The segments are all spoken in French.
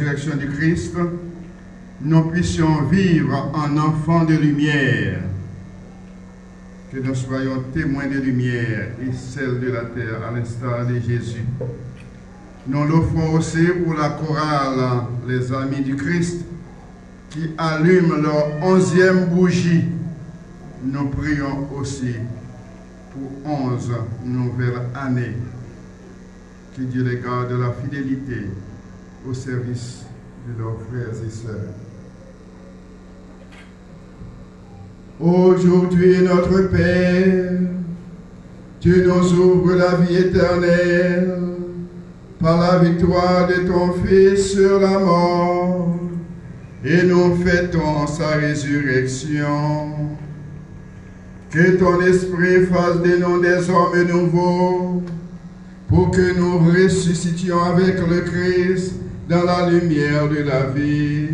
Du Christ, nous puissions vivre en enfants de lumière, que nous soyons témoins de lumière et celle de la terre, à l'instar de Jésus. Nous l'offrons aussi pour la chorale, les amis du Christ, qui allument leur onzième bougie. Nous prions aussi pour onze nouvelles années. Que Dieu les garde de la fidélité au service de leurs frères et sœurs. Aujourd'hui, notre Père, tu nous ouvres la vie éternelle par la victoire de ton Fils sur la mort, et nous fêtons sa résurrection. Que ton esprit fasse de nous des hommes nouveaux, pour que nous ressuscitions avec le Christ dans la lumière de la vie.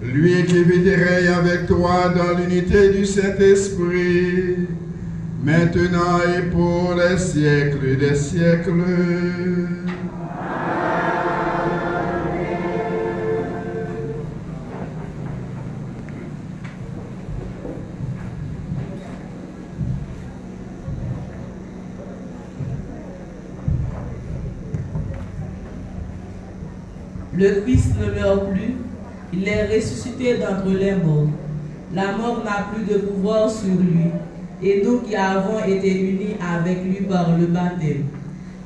Lui qui vit et règne avec toi dans l'unité du Saint-Esprit, maintenant et pour les siècles des siècles. Le Christ ne meurt plus, il est ressuscité d'entre les morts. La mort n'a plus de pouvoir sur lui. Et nous qui avons été unis avec lui par le baptême,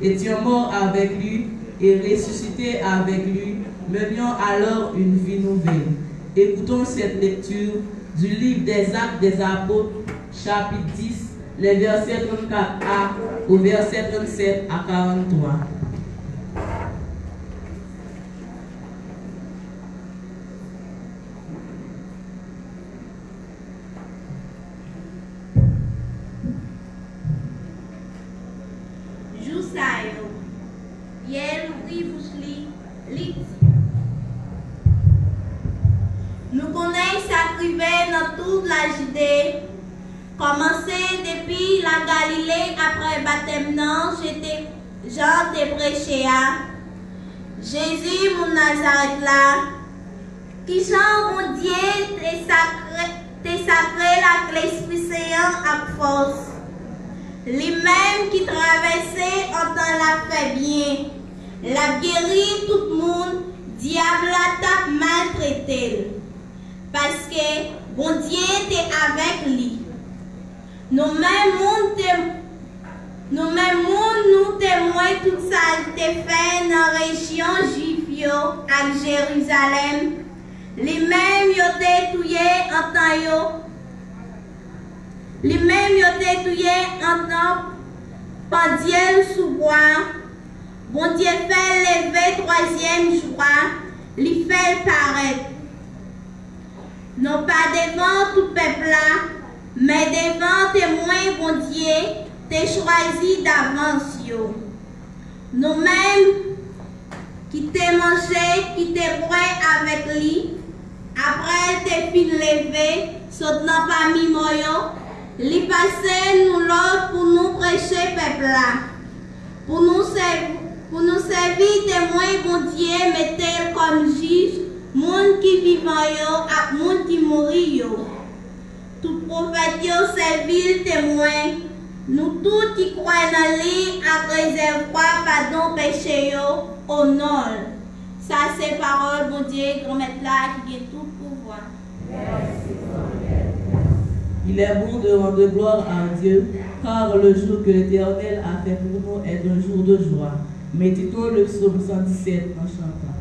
étions morts avec lui et ressuscités avec lui, menions alors une vie nouvelle. Écoutons cette lecture du livre des Actes des Apôtres, chapitre 10, les versets 34a au verset 37 à 43. Nous connaissons sa privée dans toute la Judée. Commencé depuis la Galilée après le baptême, non, j'étais Jean de prêché Jésus, mon Nazareth là, qui Jean, mon Dieu, t'es sacré, t'es la l'Esprit Saint à force. Les mêmes qui traversaient en la fait bien. La guéri tout le monde, diable t'a maltraité. Parce que bon Dieu était avec lui. Nous mêmes nous mêmes nous témoins tout ça été fait dans la région juive à Jérusalem. Les mêmes été tués en temps Les mêmes été tués en temps par Dieu sous bois. Bon Dieu fait lever troisième jour, lui fait paraître non pas devant tout peuple là, mais devant témoins bon Dieu, t'es choisi d'avance. Nous-mêmes, qui t'es mangé, qui t'es avec lui, après t'es fin levé, sautant parmi moyo, lui passer nous l'autre pour nous prêcher peuple pour nous servir, pour nous servir témoins bon Dieu, mettez comme juge Moun qui vivant yo ak moun qui mourit yo. Tout prophète yo servil témoin. Nous tous qui croyons dans lui ak réservoir pardon péché yo honor. Ça c'est parole bon Dieu grand maître là qui a tout. Il est bon de rendre gloire à Dieu, car le jour que l'Éternel a fait pour nous est un jour de joie. Mettez-toi le psaume 117 en chantant.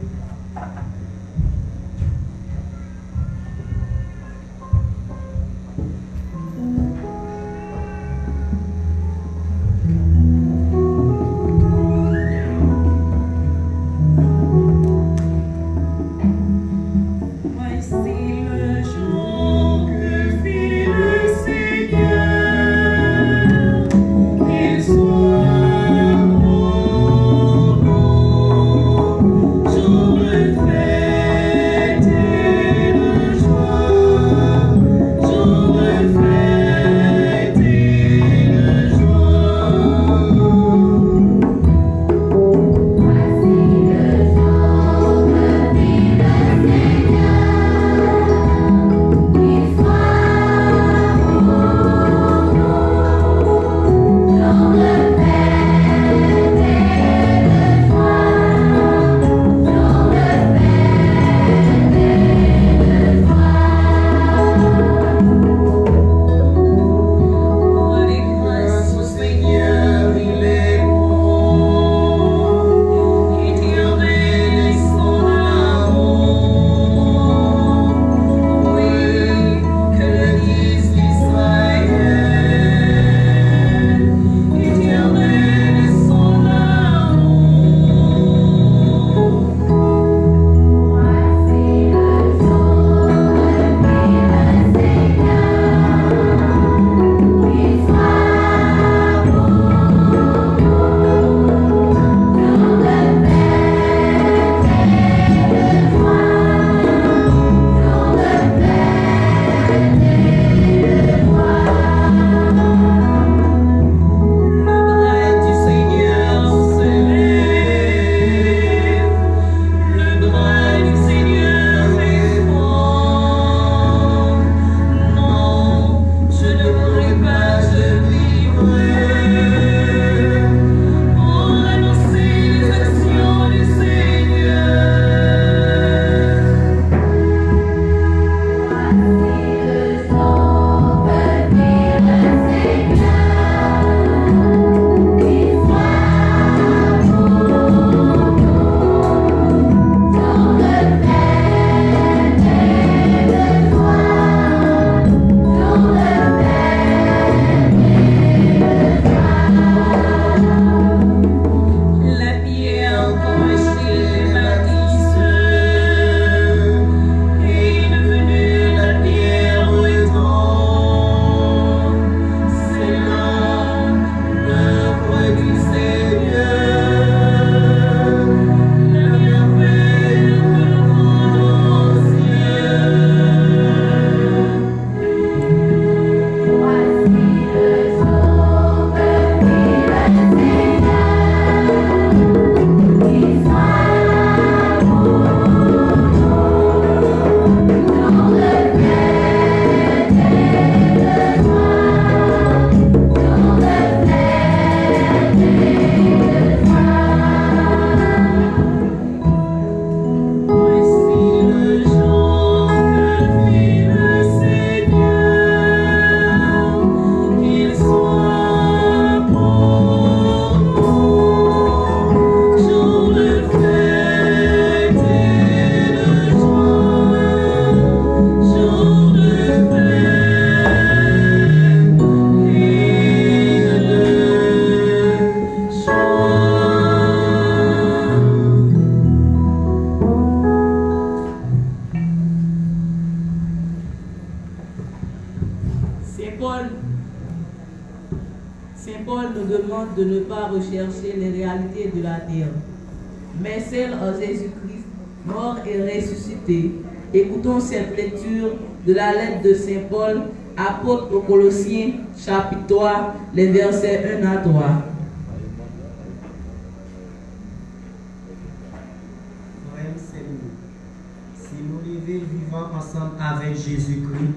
Jésus-Christ,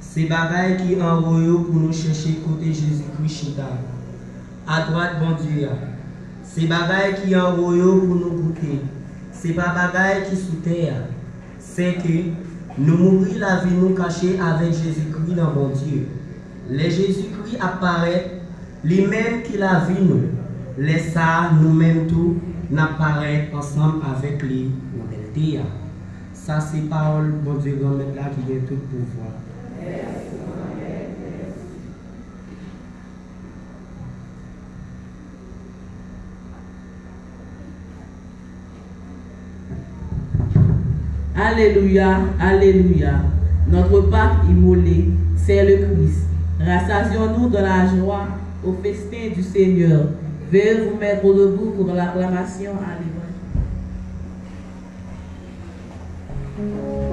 c'est bagaille qui envoyé pour nous chercher côté Jésus-Christ chita. À droite, bon Dieu. C'est bagaille qui envoyé pour nous goûter. C'est pas qui sous terre. C'est que nous mourir la vie nous cachée avec Jésus-Christ dans bon Dieu. Les Jésus-Christ apparaît, lui-même qui la vie nous. Les ça, nous-mêmes tout, n'apparaît ensemble avec lui dans. Ça, c'est parole, bon Dieu, grand là qui vient tout pouvoir. Alléluia, Alléluia. Notre Pâque immolé, c'est le Christ. Rassasions-nous de la joie au festin du Seigneur. Veuillez vous mettre debout pour l'acclamation à l'évangile. Bon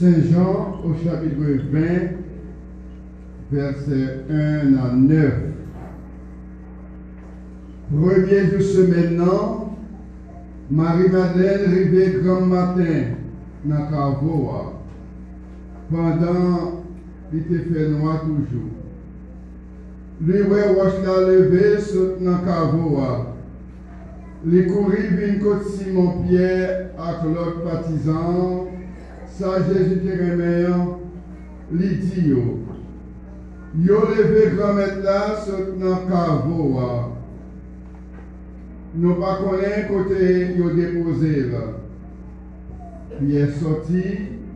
Saint Jean au chapitre 20, verset 1 à 9. Premier jour semaine, Marie-Madeleine rivait grand matin dans Cavoa. Pendant il était fait noir toujours. Lui, ouais, la levé dans Cavoa. les courir vin côté Simon Pierre avec l'autre partisan, ça Jésus te remet, li dit yo. Yo levé grand maître là, saute dans caveau. Nous pas connaît côté yo déposé là. Pierre sorti,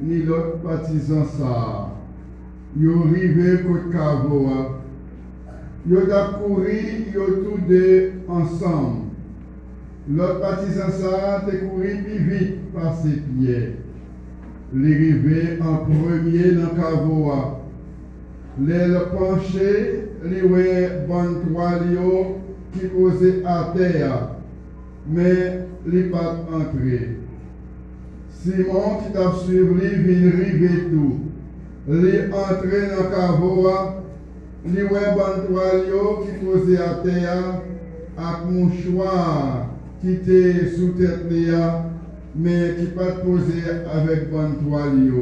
ni l'autre partisan ça. Yo rivé côté caveau. Yo t'a couru, yo tous deux ensemble. L'autre partisan te couru plus vite par ses pieds. Les en premier dans caveau. Les le penché, les ouais qui posait à terre, mais les pas entré. Simon qui t'a suivi vient river tout. Les entré dans caveau, les ouais bon toile yo qui posait à terre, avec mouchoir qui était sous tête mais qui pas posé avec bon toile.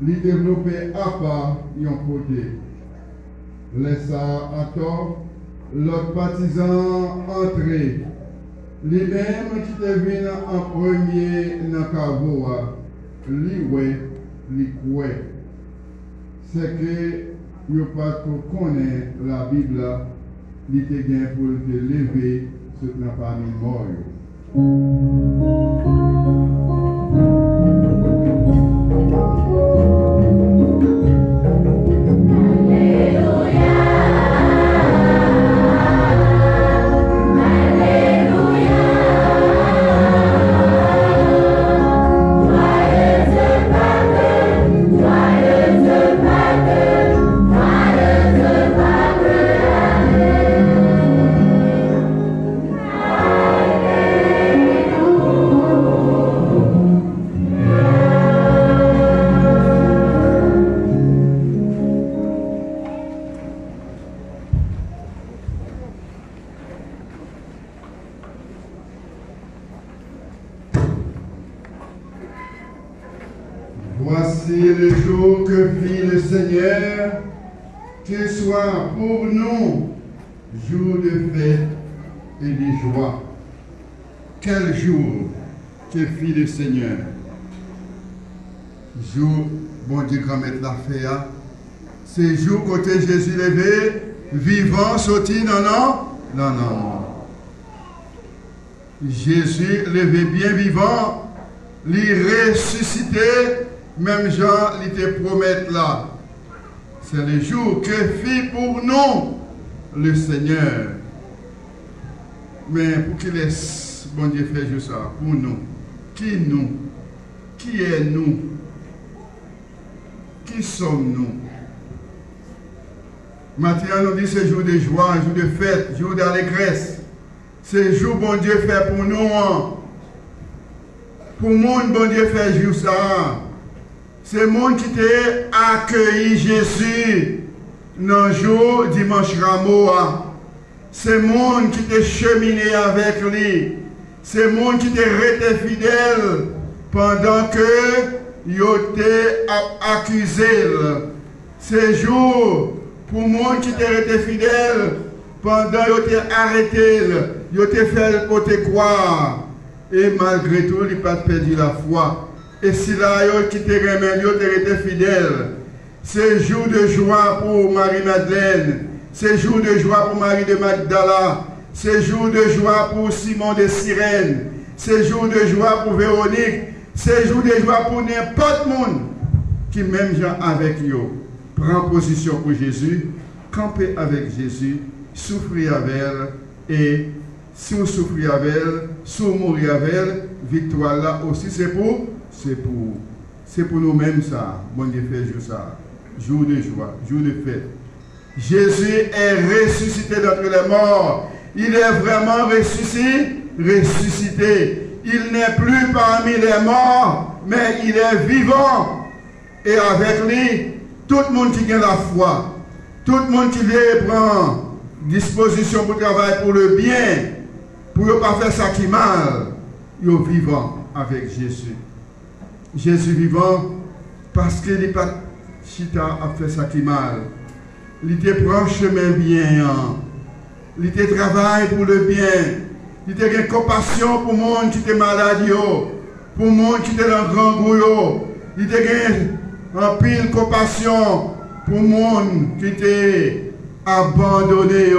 Li développé à part yon côté. Laissa à tort, l'autre partisan entré. Li même qui te venu en premier dans Kavoa, li ouais, li koué. C'est que yo pas connaît la Bible, li te pour te lever, ce n'a pas mis mort. Thank you. Seigneur. Jour, bon Dieu, grand maître l'a fait, hein. c'est jour côté Jésus levé, vivant, sorti, non, non, non, non. Jésus levé bien vivant, lui ressuscité, même Jean il te promet là. C'est le jour que fit pour nous le Seigneur. Mais pour qu'il laisse, bon Dieu, faire juste ça, pour nous. Qui nous? Qui est nous? Qui sommes-nous? Maintenant, nous dit ce jour de joie, jour de fête, jour d'allégresse. C'est jour, bon Dieu, fait pour nous. hein. Pour le monde, bon Dieu, fait jour ça. C'est le monde qui t'a accueilli Jésus dans le jour dimanche rameau. hein. C'est le monde qui t'a cheminé avec lui. C'est monde qui t'a resté fidèle pendant que yo t'a accusé. C'est le jour pour monde qui t'a resté fidèle pendant yo t'a arrêté. Yo t'a fait côté croire. Et malgré tout, il n'a pas perdu la foi. Et si là, yo qui te resté fidèle. C'est jour de joie pour Marie-Madeleine. C'est jour de joie pour Marie de Magdala. C'est jour de joie pour Simon de Cyrène. C'est jour de joie pour Véronique. C'est jour de joie pour n'importe monde qui, même gens avec yo, prend position pour Jésus, camper avec Jésus, souffrir avec elle et si vous souffrez avec elle, si vous mourrez avec elle, victoire là aussi c'est pour, c'est pour, c'est pour nous-mêmes ça. Bon Dieu fait jour ça. Jour de joie, jour de fête. Jésus est ressuscité d'entre les morts. Il est vraiment ressuscité, ressuscité. Il n'est plus parmi les morts, mais il est vivant. Et avec lui, tout le monde qui a la foi, tout le monde qui veut prendre disposition pour travailler pour le bien, pour ne pas faire ça qui mal, ils sont vivants avec Jésus. Jésus vivant parce qu'il n'est pas chita à faire ça qui mal. Il te prend chemin bien. Il te travaille pour le bien. Il te une compassion pour le monde qui est malade, pour le monde qui est dans le grand goût. Il te un pile compassion pour le monde qui était abandonné.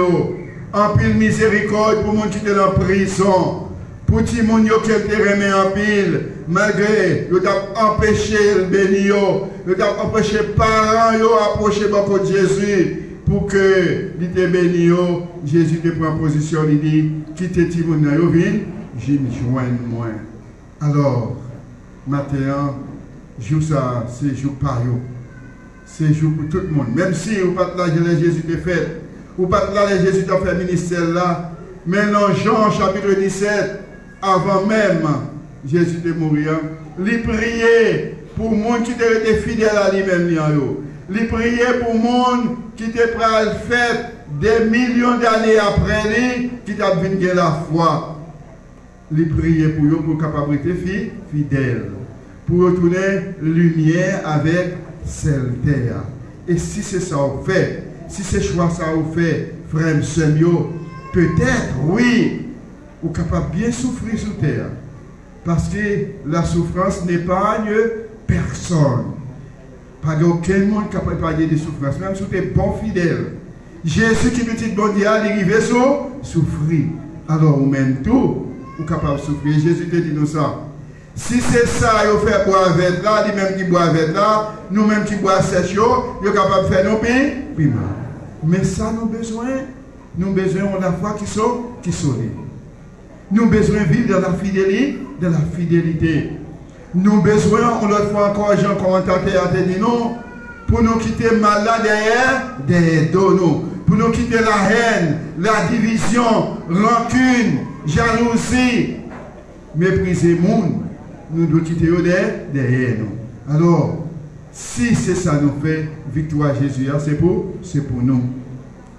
Un pile miséricorde pour le monde qui était dans la prison. Pour le monde qui te remis en pile, malgré, il t'a empêché le béni, il t'a empêché les parents d'approcher de Jésus pour que te béni, Jésus te prend position, il dit, quitte Timon, je me joins moi. Alors, maintenant, jour ça, c'est jour par jour. C'est jour pour tout le monde. Même si vous pas là, Jésus te fait, ou pas là, Jésus t'a fait ministère là. Mais dans Jean chapitre 17, avant même Jésus de mourir, il priait pour le monde qui était fidèle à lui-même. Il priait pour le monde qui prêt à faire des millions d'années après lui, qui t'a vu la foi. Il priait pour eux pour capacité fidèle, pour retourner lumière avec celle terre. Et si c'est ça vous fait, si c'est choix ça fait, frère peut-être, oui, ou capable bien souffrir sur terre. Parce que la souffrance n'épargne personne. Pas aucun monde capable d'épargner des souffrances, même si tu es bon fidèle. Jésus qui nous dit bon Dieu, il arrive sur souffrir. Alors, ou même tout, ou capable de souffrir. Jésus te dit nous ça. Si c'est ça, il fait boire avec là, lui même qui boit avec là, nous-mêmes qui boit sèche, est capable de faire nos pays. Mais ça, nous besoin, nous besoin de la foi qui sont, qui sont nous besoin de vivre dans la fidélité, de la fidélité. Nous besoin, on l'autre fois encore, Jean commentateur a dit non, pour nous quitter malade derrière, derrière nous. Pour nous quitter la haine, la division, rancune, jalousie, mépriser monde. Nous devons quitter derrière nous. Alors, si c'est ça nous fait, victoire Jésus, hein, c'est pour, c'est pour nous.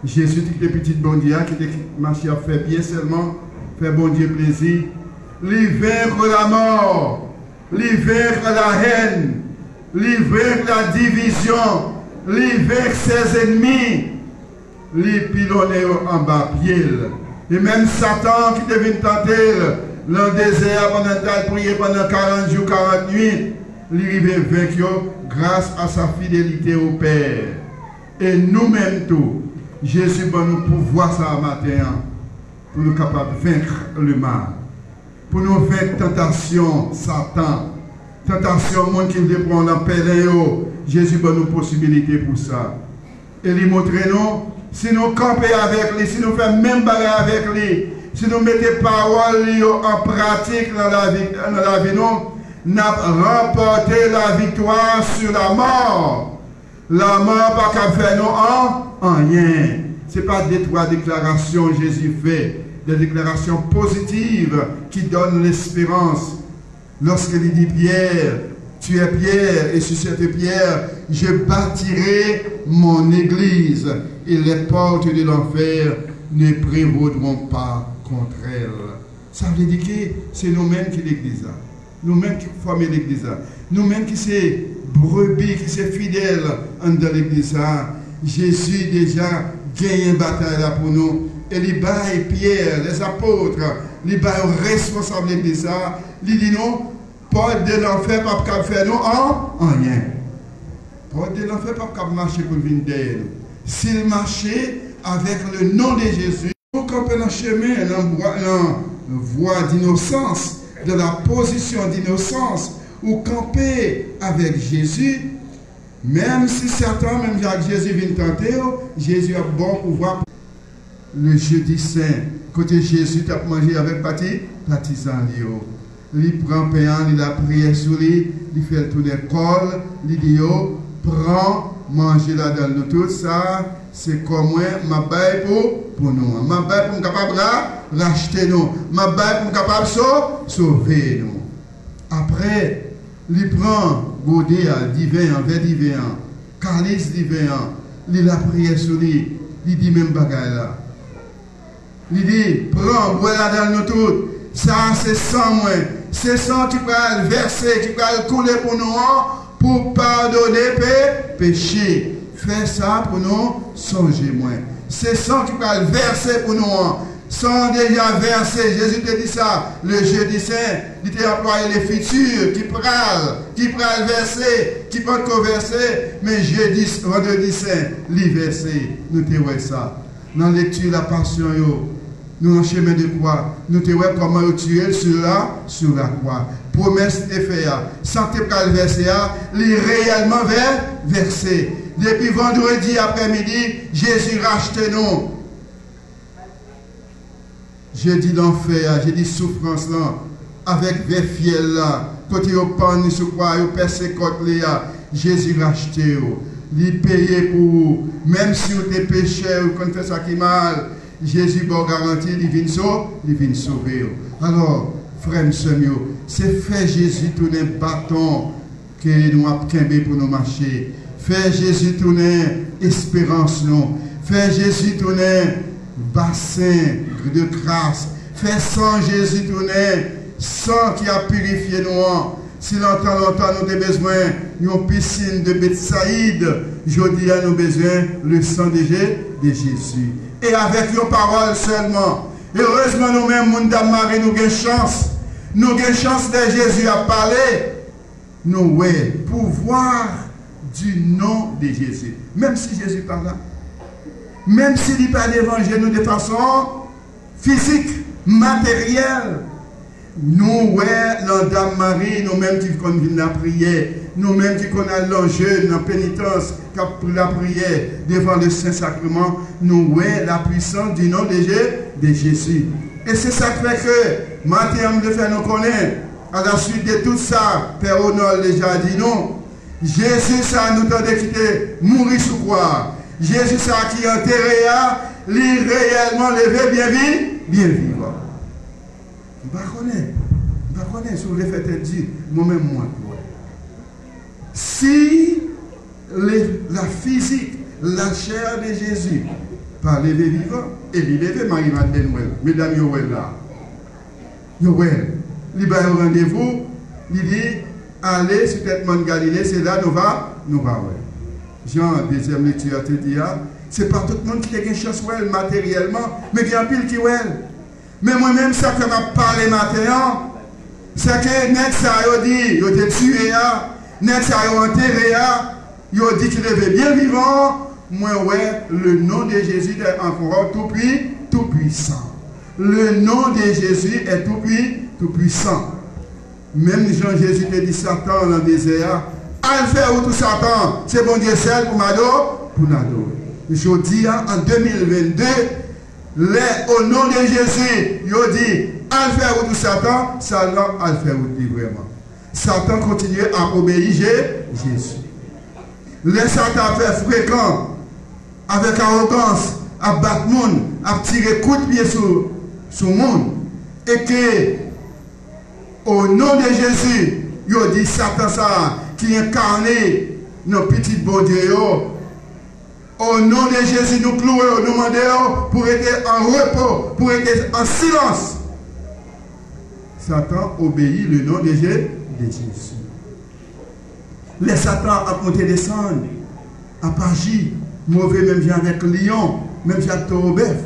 Jésus dit que les petites bondières qui marché à faire bien seulement fait bon Dieu plaisir. Les vaincre la mort, vaincre la haine, vaincre la division, vaincre ses ennemis, les pilonner en bas pied. Et même Satan qui devait tenter le désert pendant qu'il prier pendant 40 jours, 40 nuits, il est vaincu grâce à sa fidélité au Père. Et nous-mêmes tout, Jésus va nous pouvoir ça matin pour nous capables de vaincre le mal. Pour nous vaincre tentation, Satan. Tentation, monde qui prendre en pèlerin, Jésus donne nous possibilité pour ça. Et lui montrer nous, si nous campons avec lui, si nous faisons même bagarre avec lui, si nous mettons paroles en pratique dans la vie, dans la vie nous, nous remporté la victoire sur la mort. La mort pas qu'à faire nous en, rien. Ce n'est pas des trois déclarations que Jésus fait des déclarations positives qui donnent l'espérance. Lorsqu'il dit Pierre, tu es Pierre, et sur cette pierre, je bâtirai mon église, et les portes de l'enfer ne prévaudront pas contre elle. Ça veut dire que c'est nous-mêmes qui l'église. Nous-mêmes qui formons l'église. Nous-mêmes qui sommes brebis, qui sommes fidèles dans l'église. Jésus déjà gagné une bataille là pour nous et les bail Pierre, les apôtres, les bail responsables de ça, ils disent non, porte de l'enfer, pas de faire non en, rien. Porte de l'enfer, pas de marcher pour venir derrière S'il marchait avec le nom de Jésus, pour camper dans le chemin, dans la voie d'innocence, de la position d'innocence, ou camper avec Jésus, même si certains, même Jésus vient tenter, Jésus a bon pouvoir le jeudi saint, côté Jésus a mangé avec pati, partisan Il prend pain, il a prié sur lui, il fait tourner col, il dit prends, manger là dans nous tout ça, c'est comme moi, ma baille pour, pour nous. Ma baille pour capable de racheter nous. Ma baille pour capable de sauver nous. Après, il prend godet divin, verre divin, calice divin, il a prié sur lui, il dit même bagaille là. Il dit, prends, bois dans nous tous. Ça, c'est sang, moi. C'est sang qui va verser, qui va couler pour nous, pour pardonner péché. Fais ça pour nous songer, moi. C'est sang qui va verser pour nous, sont déjà versés. Jésus te dit ça. Le jeudi saint, il t'a employé les futurs qui prennent, qui prennent verser, qui peuvent converser. Mais jeudi, vendredi saint, les versés, nous te ça. Dans lecture, la passion, nous en chemin de croix, nous te voyons comment tuer sur la, sur la croix. Promesse est faite. Santé pour verser, il réellement vers, versé. Depuis vendredi après-midi, Jésus rachète nous. J'ai dit l'enfer, j'ai dit souffrance avec des fiels là, côté au pan, sur quoi, au persécote là, Jésus racheté. Il payé pour même si vous êtes péché ou qu'on fait ça qui mal, Jésus va garantir, il vient sauver. Alors, frère, c'est faire Jésus tourner bâton que nous avons pour nous marcher. Faire Jésus tourner espérance, nous. Faire Jésus tourner bassin de grâce. Faire sans Jésus tourner, sang qui a purifié nous. Si longtemps, longtemps, nous avons besoin d'une piscine de Bethsaïde, dis à nous besoin le sang de Jésus. Et avec nos paroles seulement. Heureusement, nous-mêmes, nous Marie, nous avons chance. Nous avons chance de Jésus à parler. Nous, oui, pouvoir du nom de Jésus. Même si Jésus parle là. Même s'il dit pas l'évangile de façon physique, matérielle. Nous, ouais, la Dame Marie, nous-mêmes qui connaissons la prière, nous-mêmes qui connaissons l'enjeu, la pénitence, la prière devant le Saint-Sacrement, nous, ouais, la puissance du nom de Jésus. Et c'est ça qui fait que, maintenant, de faire nous connaître, à la suite de tout ça, Père Honor déjà dit non. Jésus, ça nous a quitter, mourir sous quoi Jésus, ça qui enterré, lui réellement levé, bien vivre, bien vivant. Je ne connais pas. Je ne connais sur le fait de dire, moi-même, moi. Si la physique, la chair de Jésus, par levé vivant, et il levé Marie-Madeleine, mesdames, Yoel là. Yoel, il va au rendez-vous, il dit, allez sur tête de Galilée, c'est là nous va, nous va, ouais. Jean, deuxième lecture, te dit, ah, c'est pas tout le monde qui a une chance matériellement, mais il a pile qui ouais. Mais moi-même, ça que m'a parlé maintenant, c'est que net ça a dit, il a tué, net ça a enterré, il a dit qu'il était bien vivant. Moi, ouais, le nom de Jésus est encore tout, tout puissant. Le nom de Jésus est tout, tout puissant. Même Jean-Jésus te dit Satan dans le désert, Al faire où tout Satan, c'est bon Dieu seul pour m'adorer, pour m'adorer. Je dis en 2022, au nom de Jésus, il dit, al faire où tout Satan, Satan al faire où vraiment. Satan continue à obéir Jésus. Les Satan fait fréquent, avec arrogance, à battre monde, à tirer coup de pied sur, sur le monde. Et que, au nom de Jésus, il dit Satan ça, qui incarné nos petits bon. Au nom de Jésus, nous clouons, nous demandons pour être en repos, pour être en silence. Satan obéit le nom de Jésus. Les Satan a monté descendre, a agi, mauvais même bien avec lion, même avec bœuf.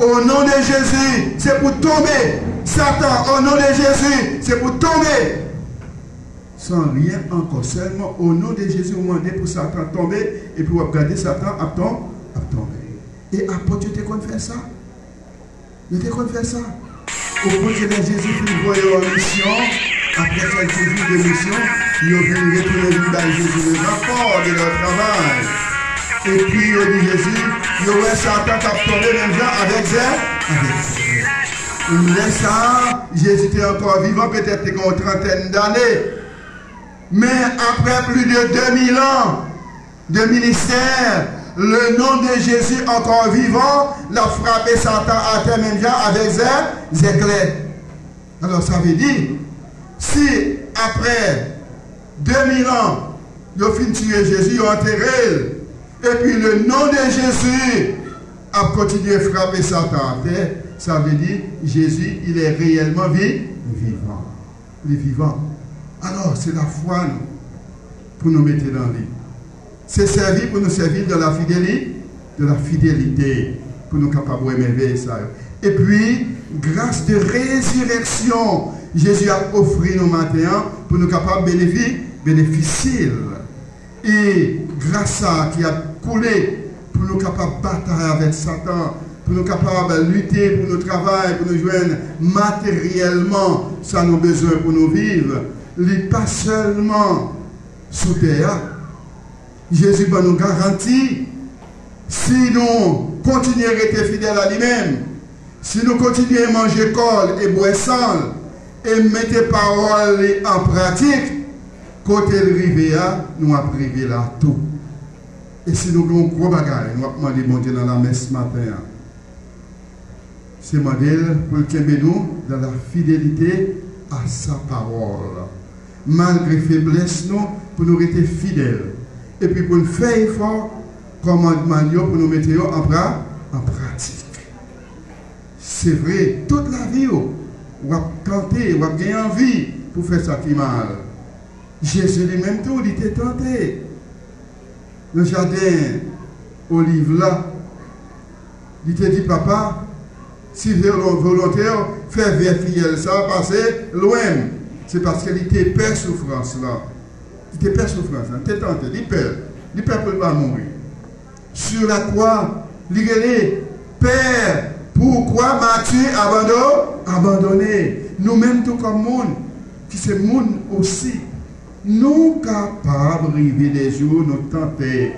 Au nom de Jésus, c'est pour tomber. Satan, au nom de Jésus, c'est pour tomber sans rien encore. Seulement au nom de Jésus, on demande pour Satan tomber et puis regarder Satan à tomber. Et après, tu te qu'on faire ça? Tu te qu'on faire ça? Au point que Jésus qui voyait en mission, après quelques jours de mission, ils ont venu retourner à Jésus le rapport de leur travail. Et puis, il dit Jésus, il y aurait Satan qui a tombé même gens avec. Avec elle. ça, Jésus était encore vivant, peut-être une trentaine d'années. Mais après plus de 2000 ans de ministère, le nom de Jésus encore vivant l'a frappé Satan à terre même avec des éclairs. Alors ça veut dire, si après 2000 ans, ils ont fini Jésus, ils ont enterré, et puis le nom de Jésus a continué à frapper Satan à terre, ça veut dire Jésus, il est réellement vivant. Il est vivant. Alors, c'est la foi pour nous mettre dans vie. C'est servir pour nous servir de la fidélité. De la fidélité. pour nous capables d'émerveiller ça. Et puis, grâce de résurrection, Jésus a offert nos matins pour nous capables de bénéficier. Et grâce à qui a coulé pour nous capables de batailler avec Satan, pour nous capables de lutter pour notre travail, pour nous joindre matériellement, ça nous besoin pour nous vivre. Il pas seulement sous terre. Jésus va nous garantir, si nous continuons à être fidèles à lui-même, si nous continuons à manger col et boire sang, et mettre paroles en pratique, côté le rivière, nous avons privé là tout. Et si nous avons un gros bagage, nous avons demandé mon Dieu dans la messe ce matin. C'est modèle pour que nous dans la fidélité à sa parole. Malgré faiblesse, nous, pour nous rester fidèles. Et puis pour nous faire effort, commandement pour nous mettre en, en pratique. C'est vrai, toute la vie, on va tenter, on va gagner envie pour faire ça qui mal. Jésus lui-même tout, il était tenté. Le jardin olive là, il te dit, papa, si volontaire, faire vieille ça va passer loin. C'est parce qu'il était peur souffrance là. Il était peur souffrance. Il était tenté, il peur. Il peur pour ne pas mourir. Sur la croix, il est Père, pourquoi m'as-tu abandonné? Nous-mêmes, tout comme monde, qui c'est monde aussi, nous capables de vivre des jours, nous tenter.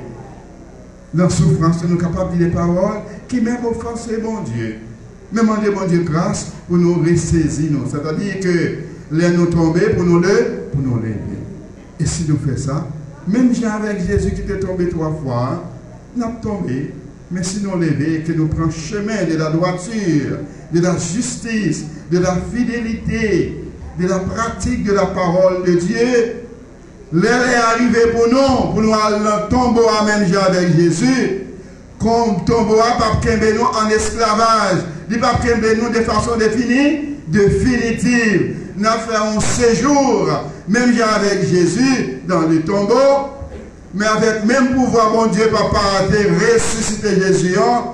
Dans la souffrance, nous capables de dire des paroles qui même offensent mon Dieu. Mais demander mon Dieu grâce pour nous ressaisir. C'est-à-dire que les nous tomber pour nous lever, pour nous. Et si nous faisons ça, même avec Jésus qui était tombé trois fois, avons tombé. Mais si nous lever, que nous prenons chemin de la droiture, de la justice, de la fidélité, de la pratique de la parole de Dieu, l'heure est arrivée pour nous, pour nous aller dans le tombeau à manger avec Jésus, comme tombeau à pas nous en esclavage, il nous de façon définie, définitive. Nous fait un séjour, même avec Jésus, dans le tombeau, mais avec même pouvoir, mon Dieu, papa, de ressusciter Jésus, hein.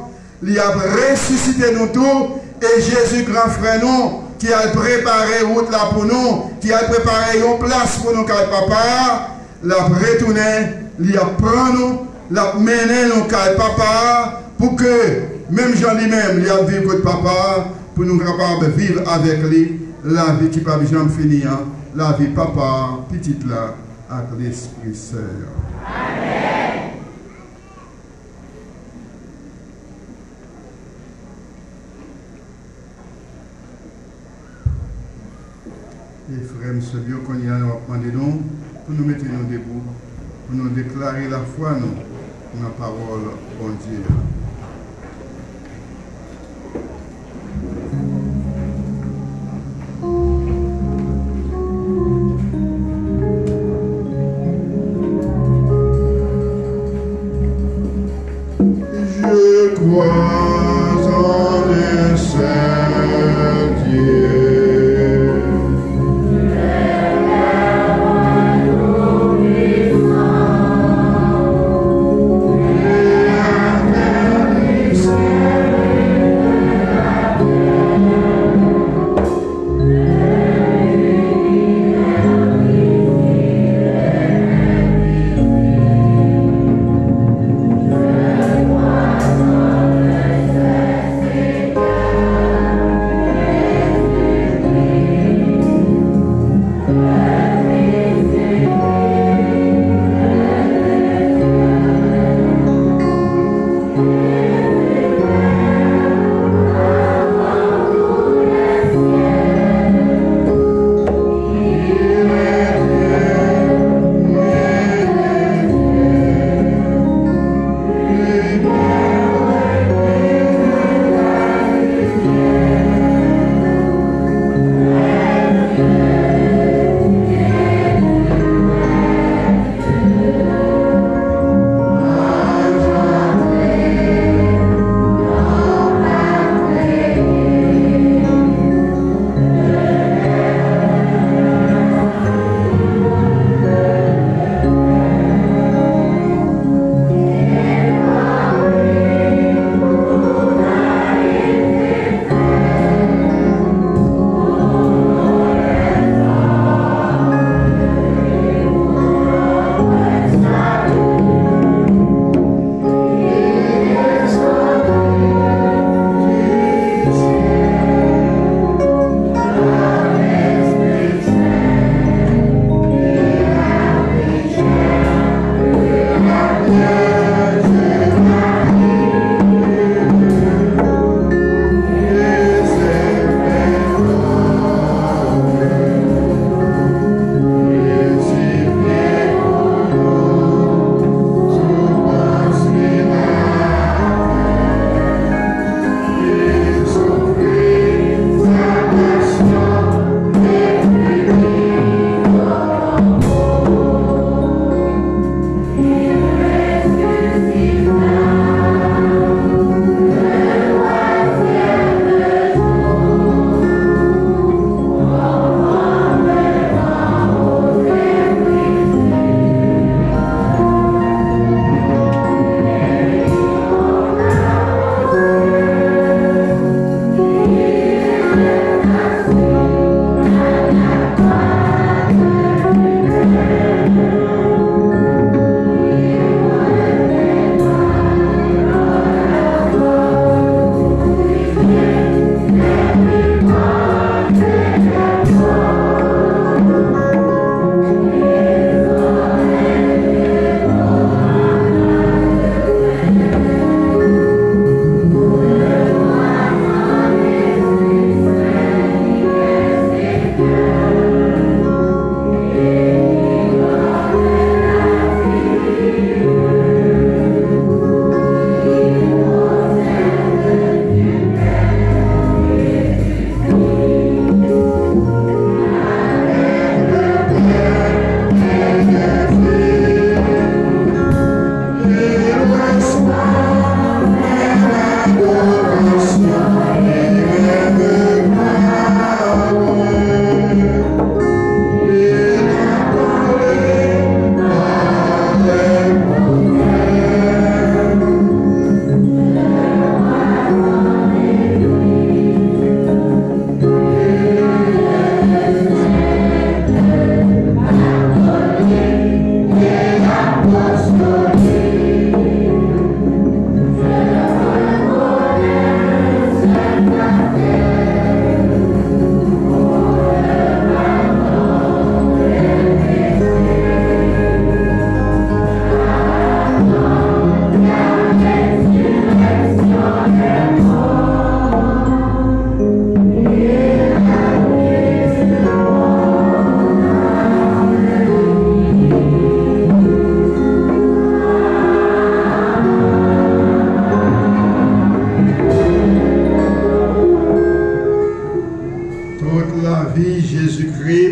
il a ressuscité nous tous, et Jésus, grand frère, nous, qui a préparé route là pour nous, qui a préparé une place pour nous, papa, l'a retourné, il a pris nous, l'a mené nous, papa, pour que, même Jean lui-même, il a vu votre papa, pour nous capables de vivre avec lui, la vie qui pas jamais finir, hein. la vie papa, petite là, avec l'Esprit Saint. Amen. Les frères, M. Bio, qu'on y a nous, pour nous mettre nous debout, pour nous déclarer la foi, nous, dans la parole, bon Dieu. qua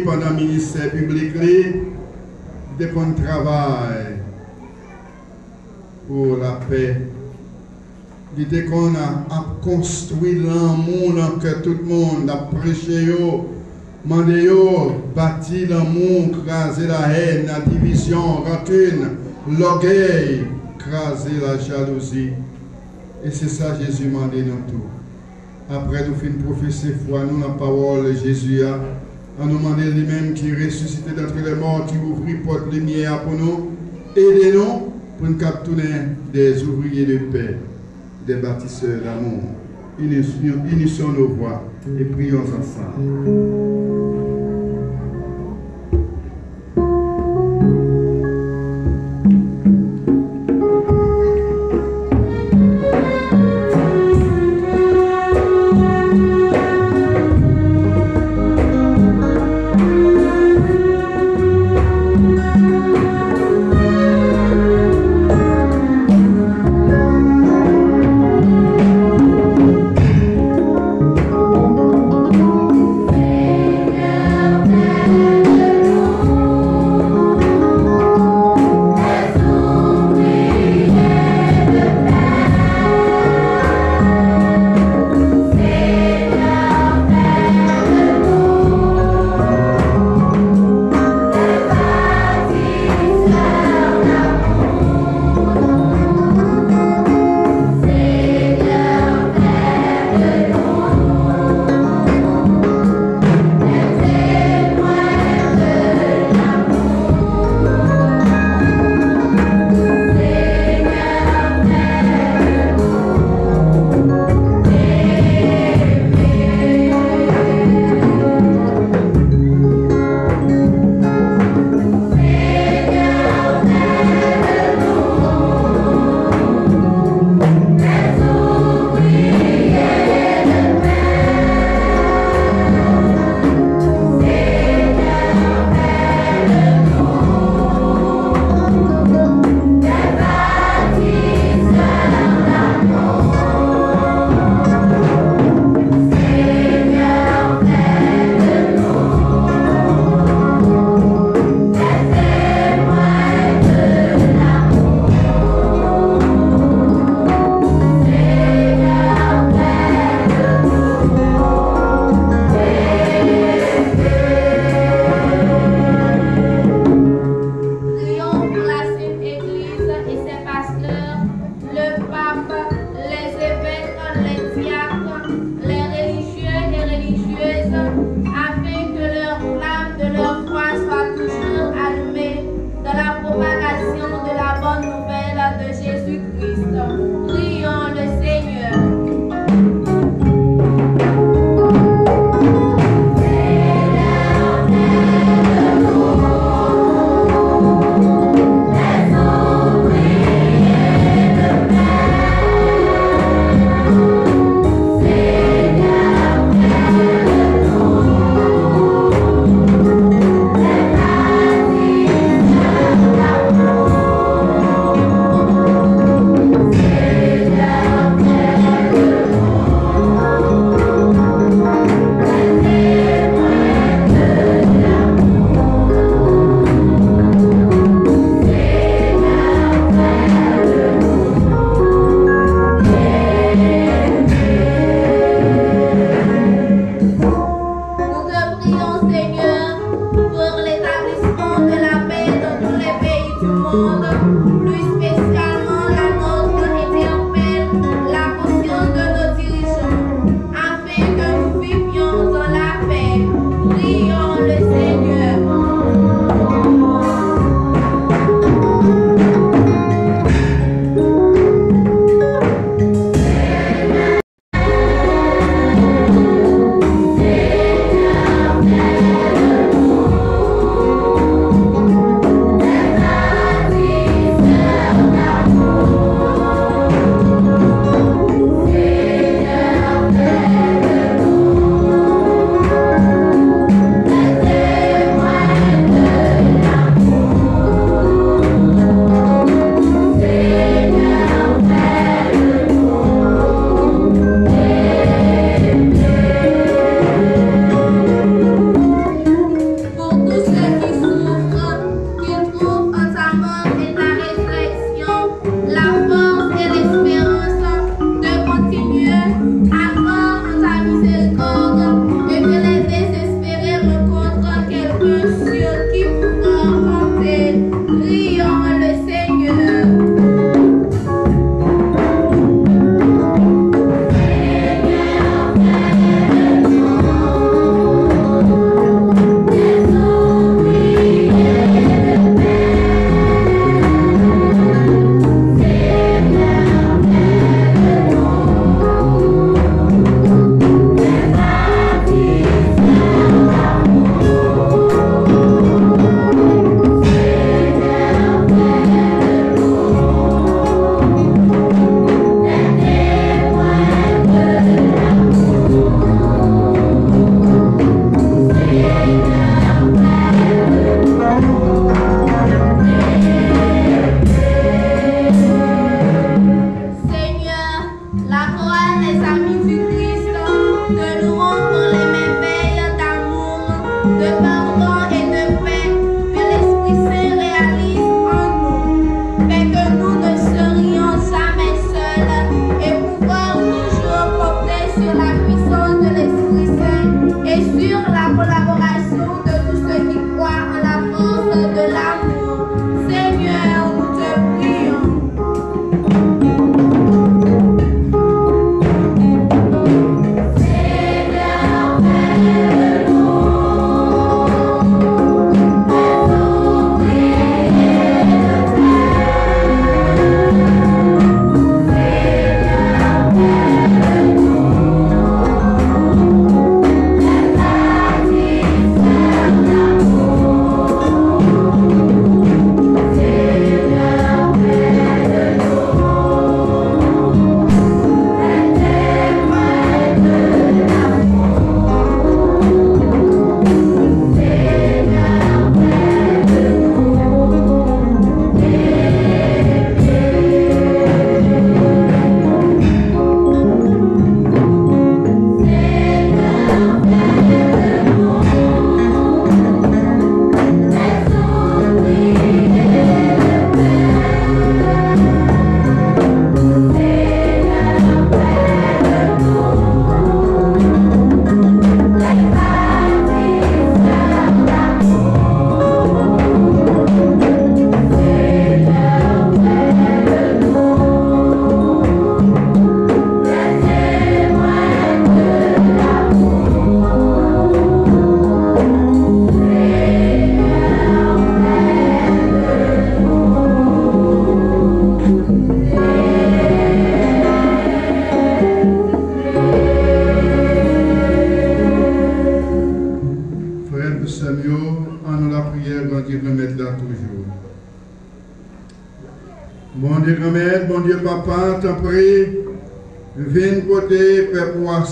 pendant le ministère public, dès qu'on travaille pour la paix, dès qu'on a, construit l'amour que tout le monde a prêché, mandé, bâti l'amour, craser la haine, la division, rancune, l'orgueil, craser la jalousie. Et c'est ça Jésus m'a dit nous tout. Après nous finissons professer foi, nous la parole de Jésus a, à nous demander lui-même qui ressuscité d'entre les morts, qui ouvrit porte lumière pour nous, aidez-nous pour nous capturer des ouvriers de paix, des bâtisseurs d'amour. Unissons nos voix et prions ensemble.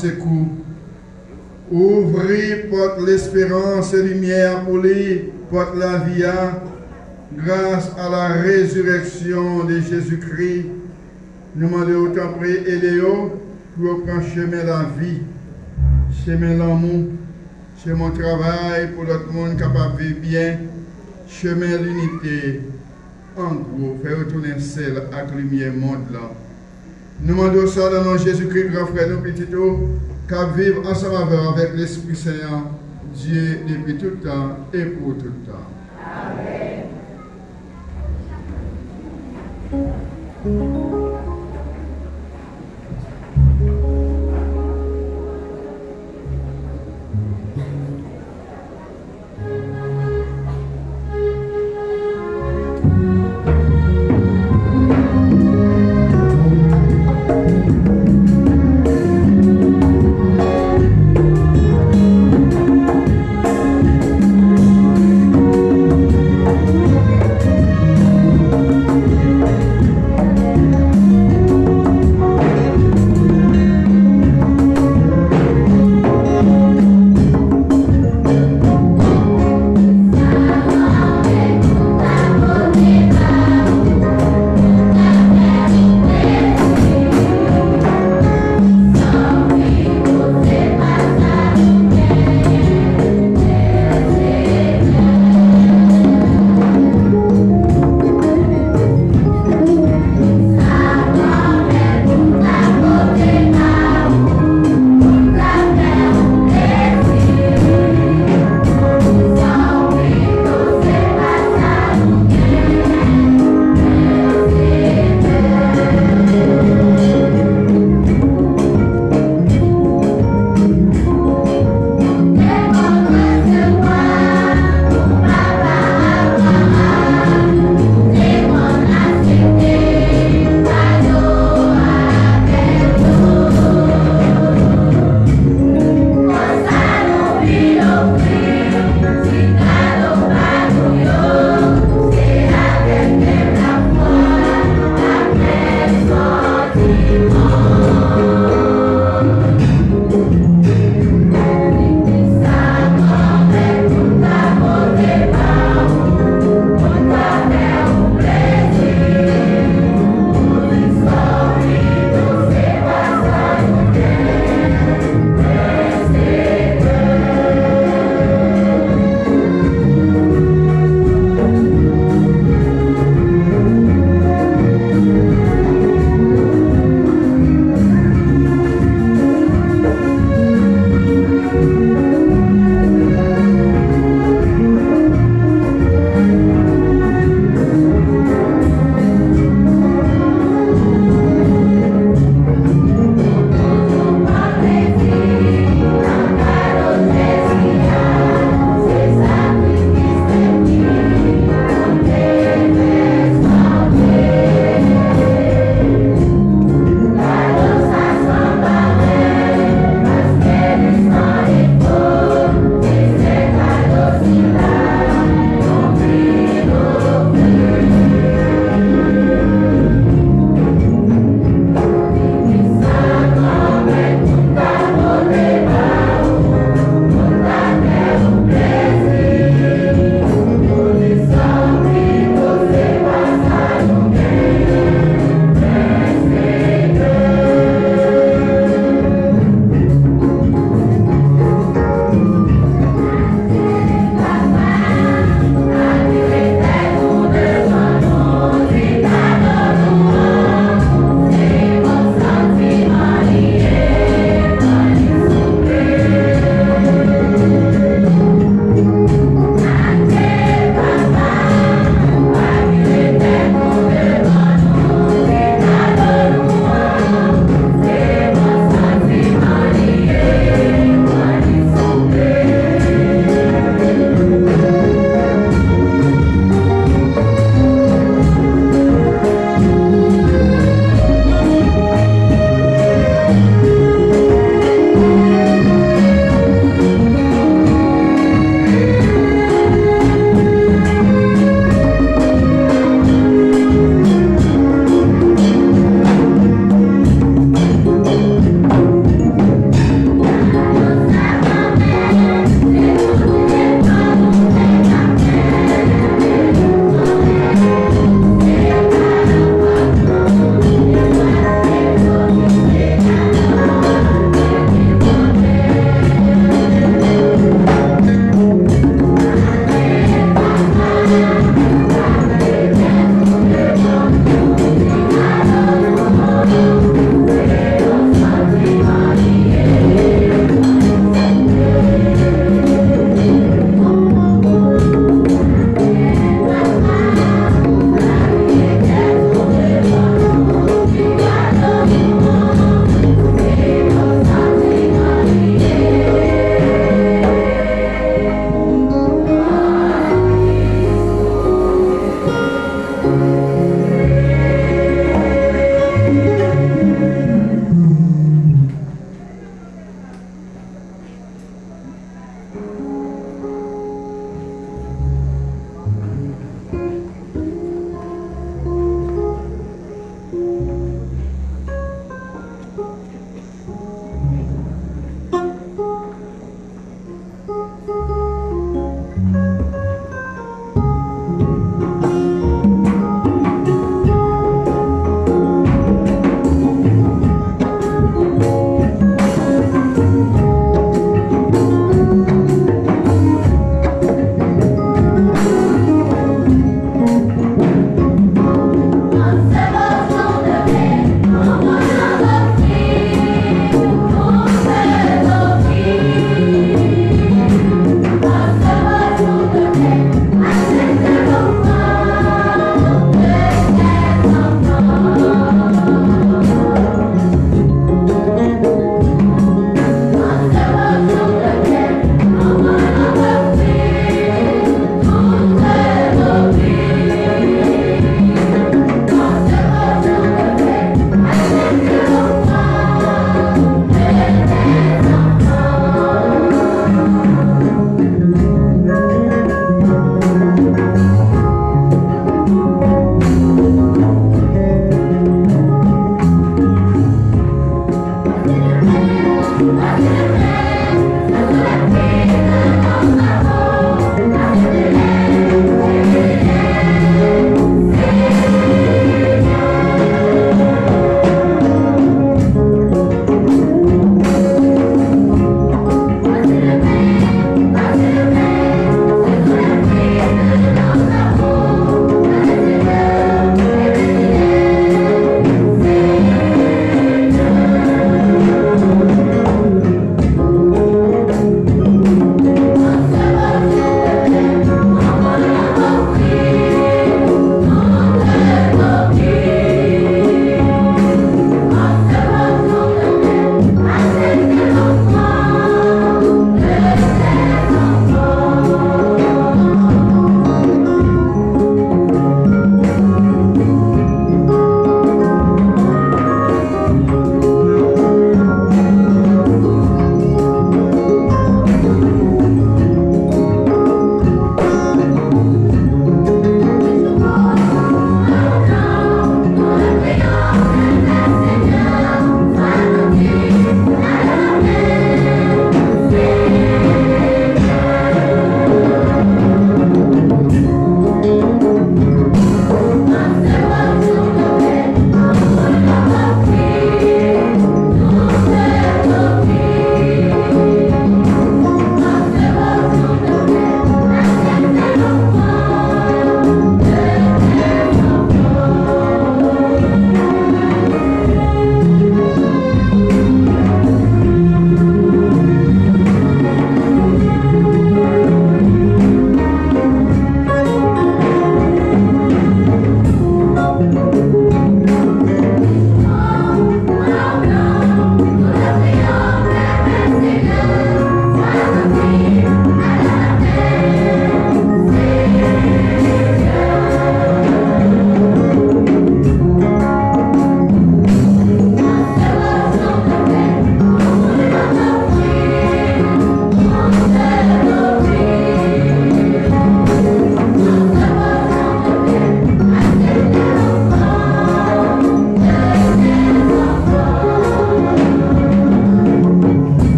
Secours. Ouvrir porte l'espérance et lumière pour lui, porte la vie, grâce à la résurrection de Jésus-Christ. Nous demandons autant prier et Léo pour prendre chemin la vie, chemin l'amour, mon travail pour l'autre monde capable de vivre bien. Chemin l'unité. En gros, faire retourner celle avec lumière monde là. Nous demandons ça dans le nom de Jésus-Christ, grand frère, nous petits qu'à vivre ensemble avec, l'Esprit Saint, Dieu depuis tout le temps et pour tout le temps. Thank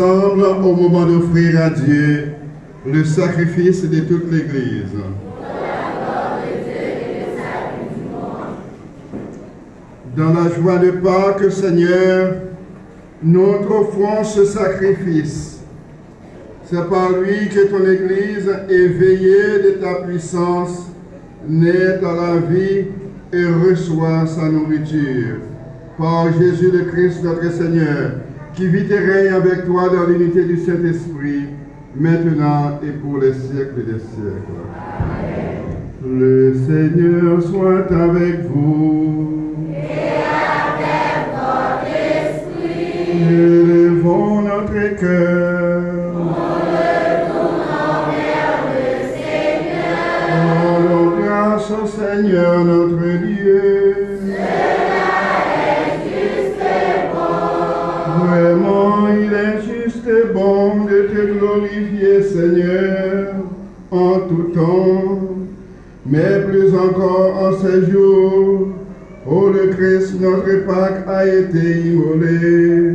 au moment d'offrir à Dieu le sacrifice de toute l'Église. Dans la joie de Pâques, Seigneur, nous t'offrons ce sacrifice. C'est par lui que ton Église, éveillée de ta puissance, naît à la vie et reçoit sa nourriture. Par Jésus le Christ, notre Seigneur, qui vit et règne avec toi dans l'unité du Saint-Esprit, maintenant et pour les siècles des siècles. Le Seigneur soit avec vous. Élevons notre cœur. Glorifier, Seigneur, en tout temps, mais plus encore en ces jours où le Christ, notre Pâque, a été immolé.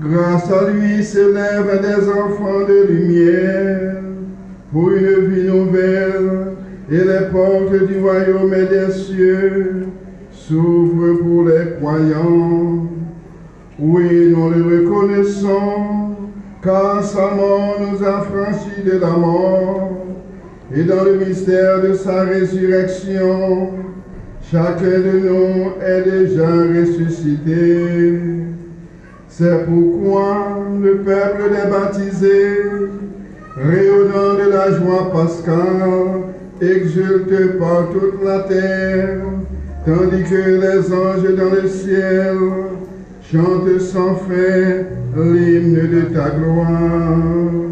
Grâce à lui s'élèvent des enfants de lumière pour une vie nouvelle et les portes du royaume et des cieux s'ouvrent pour les croyants. Oui, nous le reconnaissons, car sa mort nous a franchis de la mort, et dans le mystère de sa résurrection, chacun de nous est déjà ressuscité. C'est pourquoi le peuple des baptisés, rayonnant de la joie pascale, exulte par toute la terre, tandis que les anges dans le ciel chante sans fin l'hymne de ta gloire.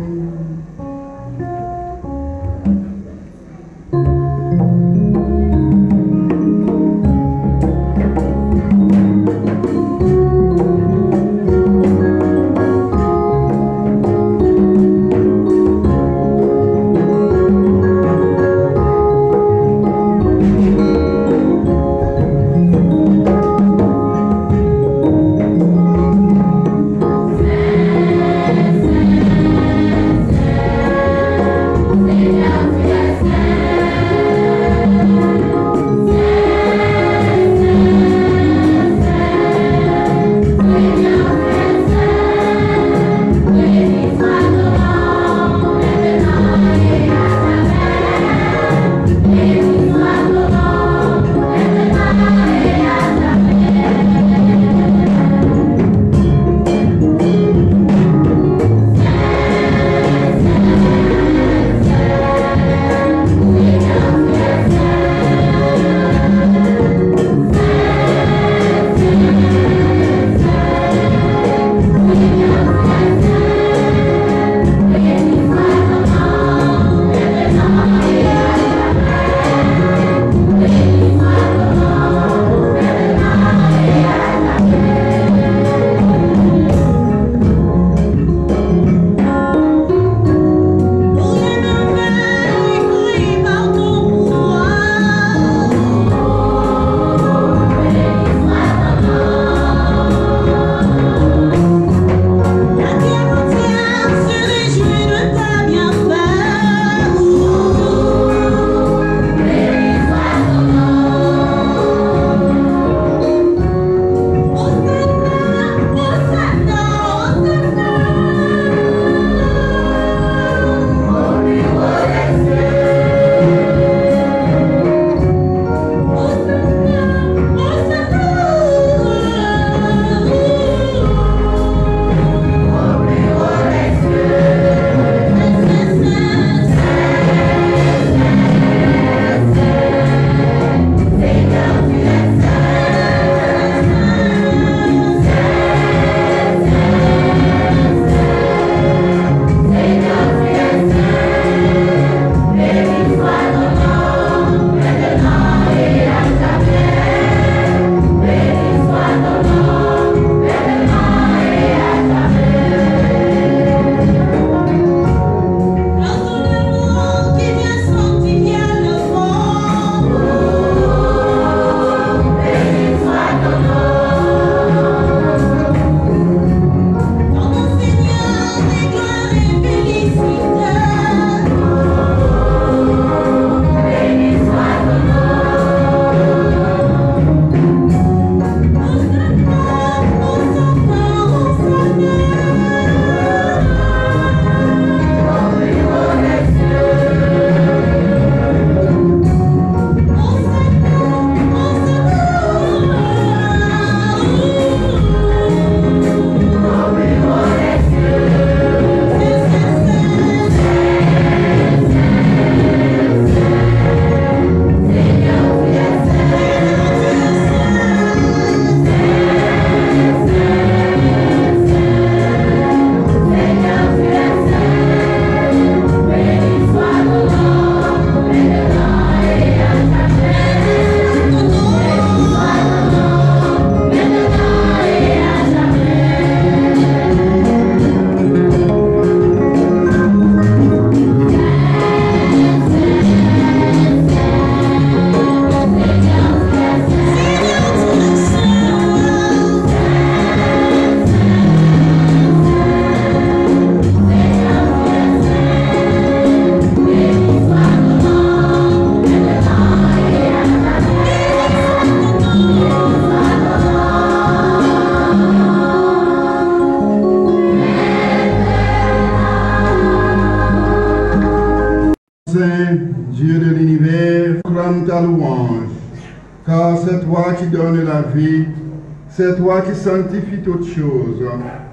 Sanctifies toutes choses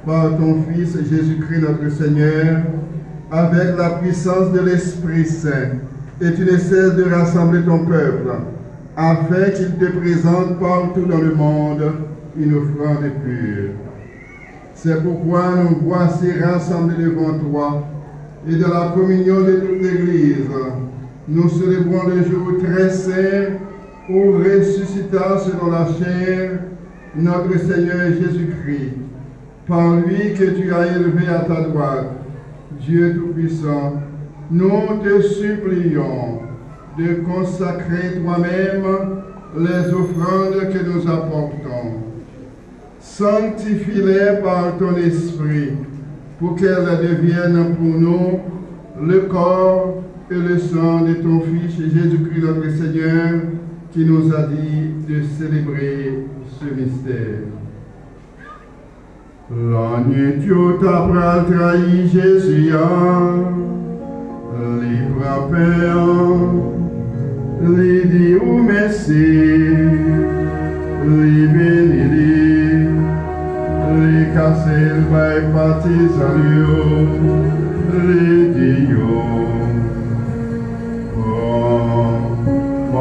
par ton Fils Jésus-Christ notre Seigneur, avec la puissance de l'Esprit Saint, et tu ne cesses de rassembler ton peuple, afin qu'il te présente partout dans le monde une offrande pure. C'est pourquoi nous voici rassemblés devant toi, et de la communion de toute l'Église, nous célébrons le jour très saint où ressuscita selon la chair notre Seigneur Jésus-Christ, par lui que tu as élevé à ta droite, Dieu Tout-Puissant, nous te supplions de consacrer toi-même les offrandes que nous apportons. Sanctifie-les par ton esprit pour qu'elles deviennent pour nous le corps et le sang de ton Fils Jésus-Christ notre Seigneur qui nous a dit de célébrer ce mystère. L'agneau t'a trahi Jésus, libre à li dit ou merci, li béni, li cassé le bail dit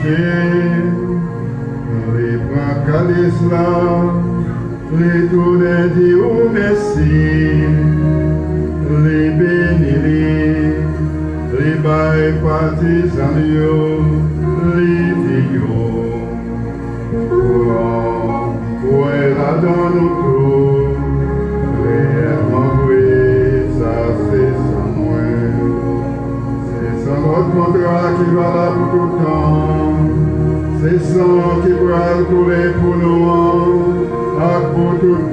fin manger, les bras calices là, les tourner dit ou merci, les bénis, les bails partisans yo, les dios. Pour elle a dans nous tous, réellement oui, ça c'est sans moi. C'est sans notre contrat qui va là pour tout le temps. C'est sang qui va couler pour nous, et pour tout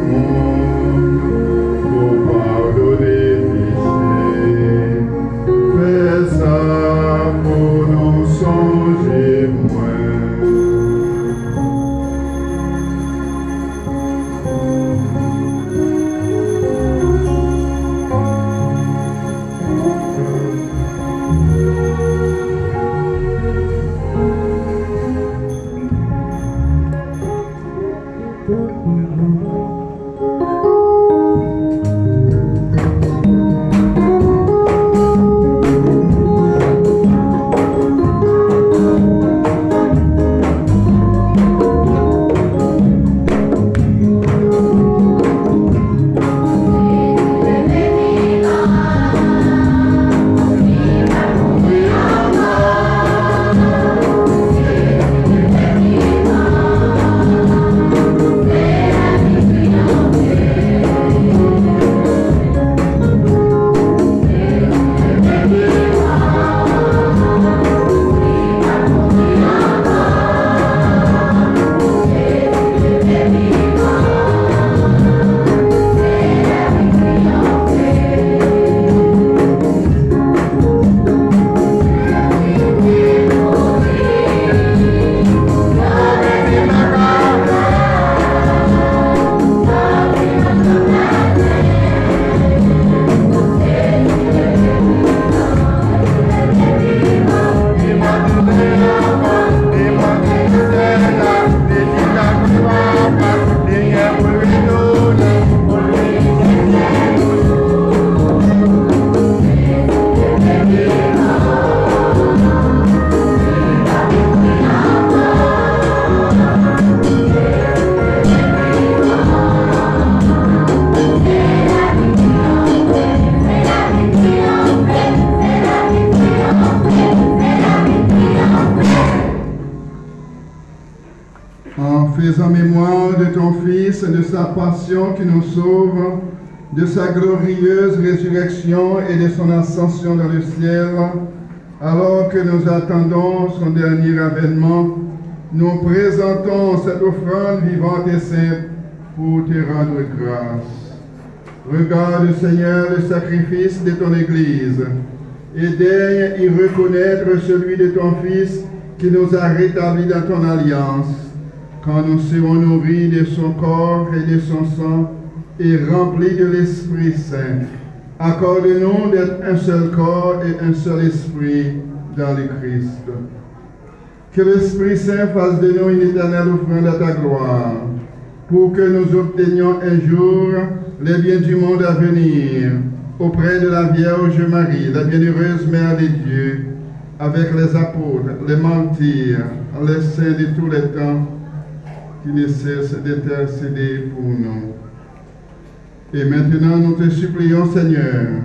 nous sauve, de sa glorieuse résurrection et de son ascension dans le ciel, alors que nous attendons son dernier avènement, nous présentons cette offrande vivante et sainte pour te rendre grâce. Regarde, Seigneur, le sacrifice de ton Église et daigne y reconnaître celui de ton Fils qui nous a rétablis dans ton alliance, quand nous serons nourris de son corps et de son sang et remplis de l'Esprit Saint. Accorde-nous d'être un seul corps et un seul esprit dans le Christ. Que l'Esprit Saint fasse de nous une éternelle offrande à ta gloire, pour que nous obtenions un jour les biens du monde à venir, auprès de la Vierge Marie, la bienheureuse Mère de Dieu, avec les apôtres, les martyrs, les saints de tous les temps, qui ne cessent d'intercéder pour nous. Et maintenant, nous te supplions, Seigneur,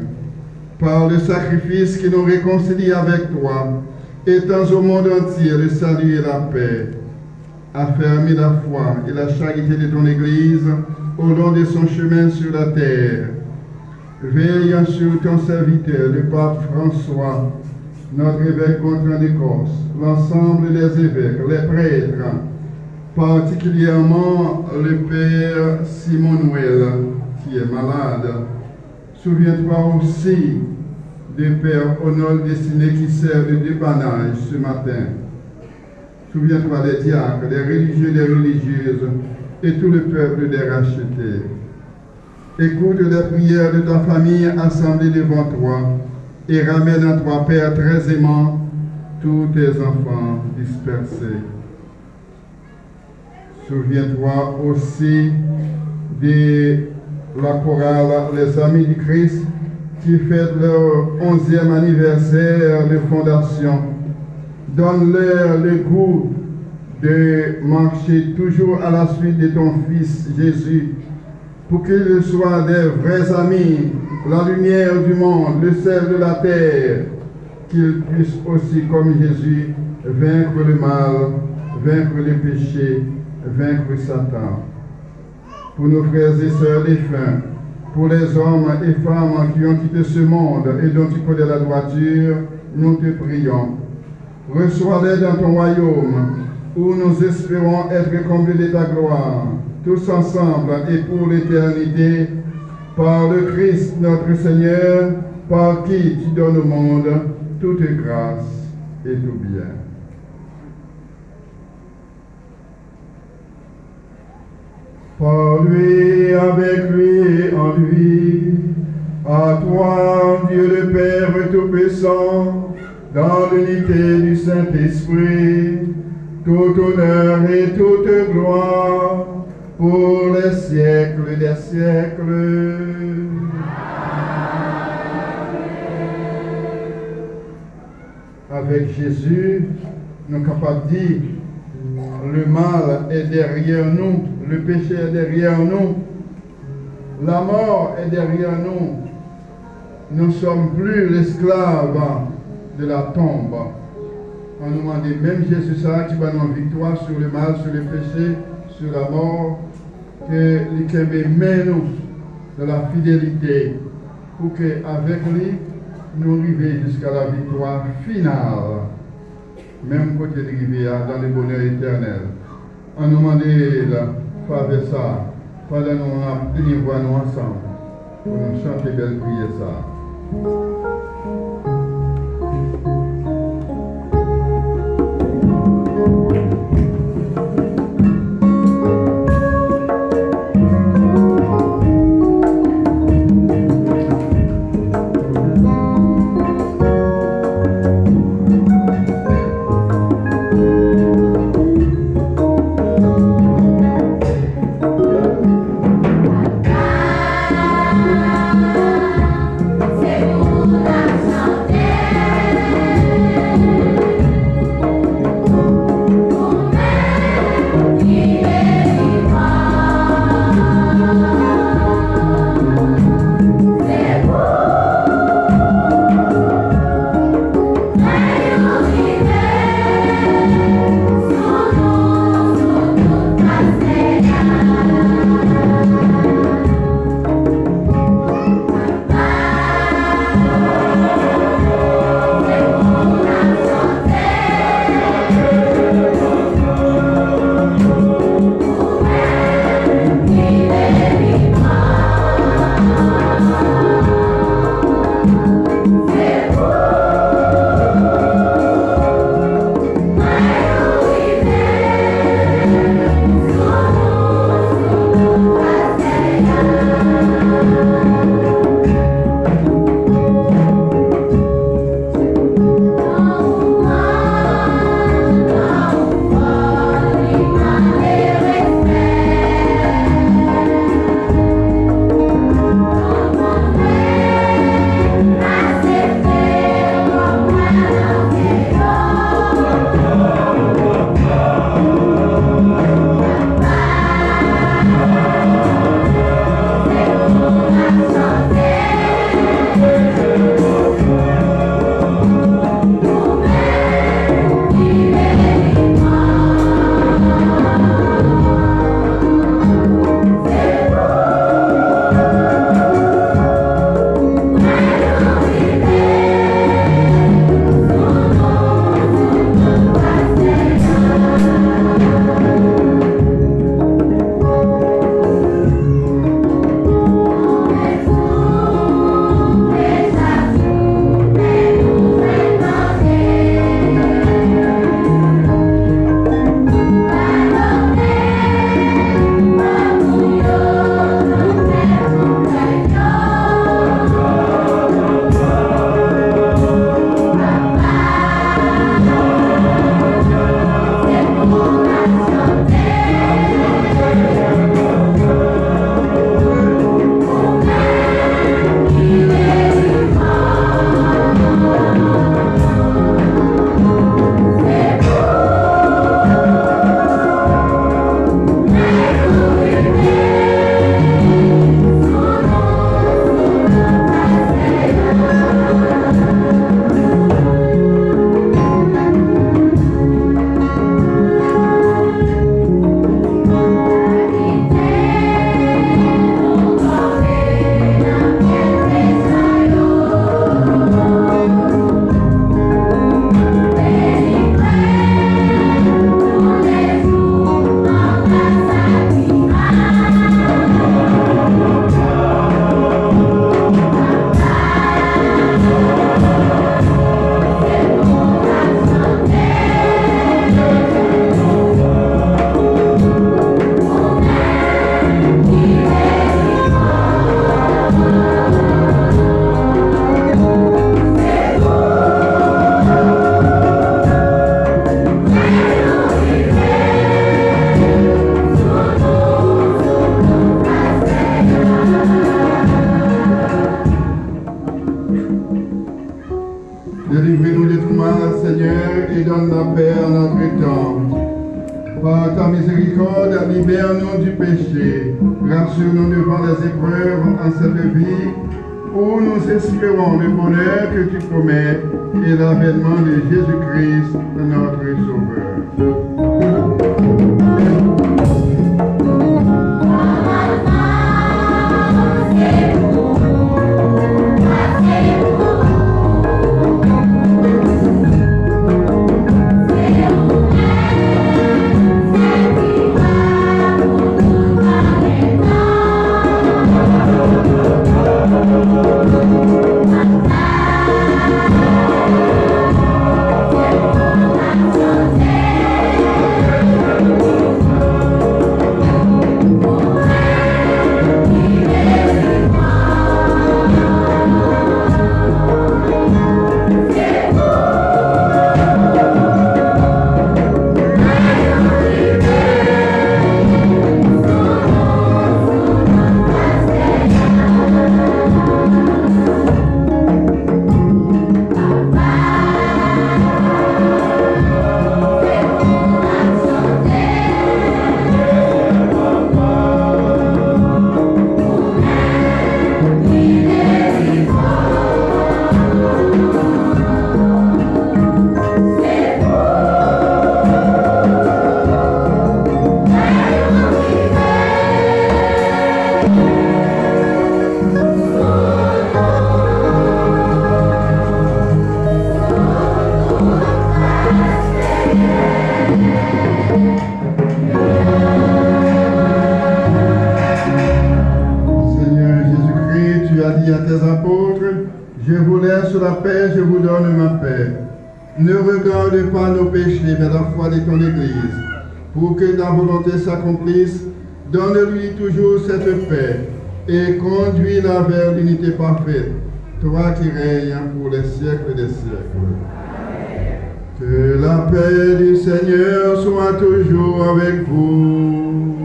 par le sacrifice qui nous réconcilie avec toi, étends au monde entier le salut et la paix. Affermis la foi et la charité de ton Église au long de son chemin sur la terre. Veille sur ton serviteur, le pape François, notre évêque Gontran d'Écosse, l'ensemble des évêques, les prêtres, particulièrement le Père Simon Noël, qui est malade. Souviens-toi aussi des pères honneurs destinés qui servent de dépannage ce matin. Souviens-toi des diacres, des religieux, des religieuses et tout le peuple des rachetés. Écoute les prières de ta famille assemblée devant toi et ramène à toi, Père très aimant, tous tes enfants dispersés. Souviens-toi aussi de la chorale Les Amis du Christ qui fête leur onzième anniversaire de fondation. Donne-leur le goût de marcher toujours à la suite de ton Fils Jésus pour qu'ils soient des vrais amis, la lumière du monde, le sel de la terre, qu'ils puissent aussi, comme Jésus, vaincre le mal, vaincre le péché, vaincre Satan. Pour nos frères et sœurs défunts, pour les hommes et femmes qui ont quitté ce monde et dont tu connais la droiture, nous te prions. Reçois-les dans ton royaume, où nous espérons être comblés de ta gloire, tous ensemble et pour l'éternité, par le Christ notre Seigneur, par qui tu donnes au monde toute grâce et tout bien. Par lui, avec lui en lui, à toi, Dieu le Père Tout-Puissant, dans l'unité du Saint-Esprit, tout honneur et toute gloire pour les siècles des siècles. Avec Jésus, nous sommes capables de dire, le mal est derrière nous, le péché est derrière nous, la mort est derrière nous. Nous ne sommes plus l'esclave de la tombe. On nous demande même Jésus ça qui va nous victoire sur le mal, sur le péché, sur la mort, que les nous de la fidélité pour qu'avec lui, nous arrivions jusqu'à la victoire finale, même côté de dans le bonheur éternel. On nous demande de ça, pendant nous tenir voix nous ensemble, pour nous chanter belle prière ça. Et l'avènement de Jésus-Christ, notre volonté s'accomplisse, donne-lui toujours cette paix et conduis-la vers l'unité parfaite, toi qui règnes pour les siècles des siècles. Que la paix du Seigneur soit toujours avec vous.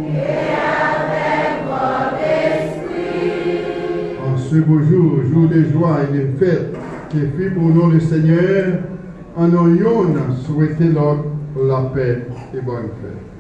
En ce beau jour, jour de joie et de fête, qui fut pour nous le Seigneur, en aurions souhaité l'autre la paix et bonne fête.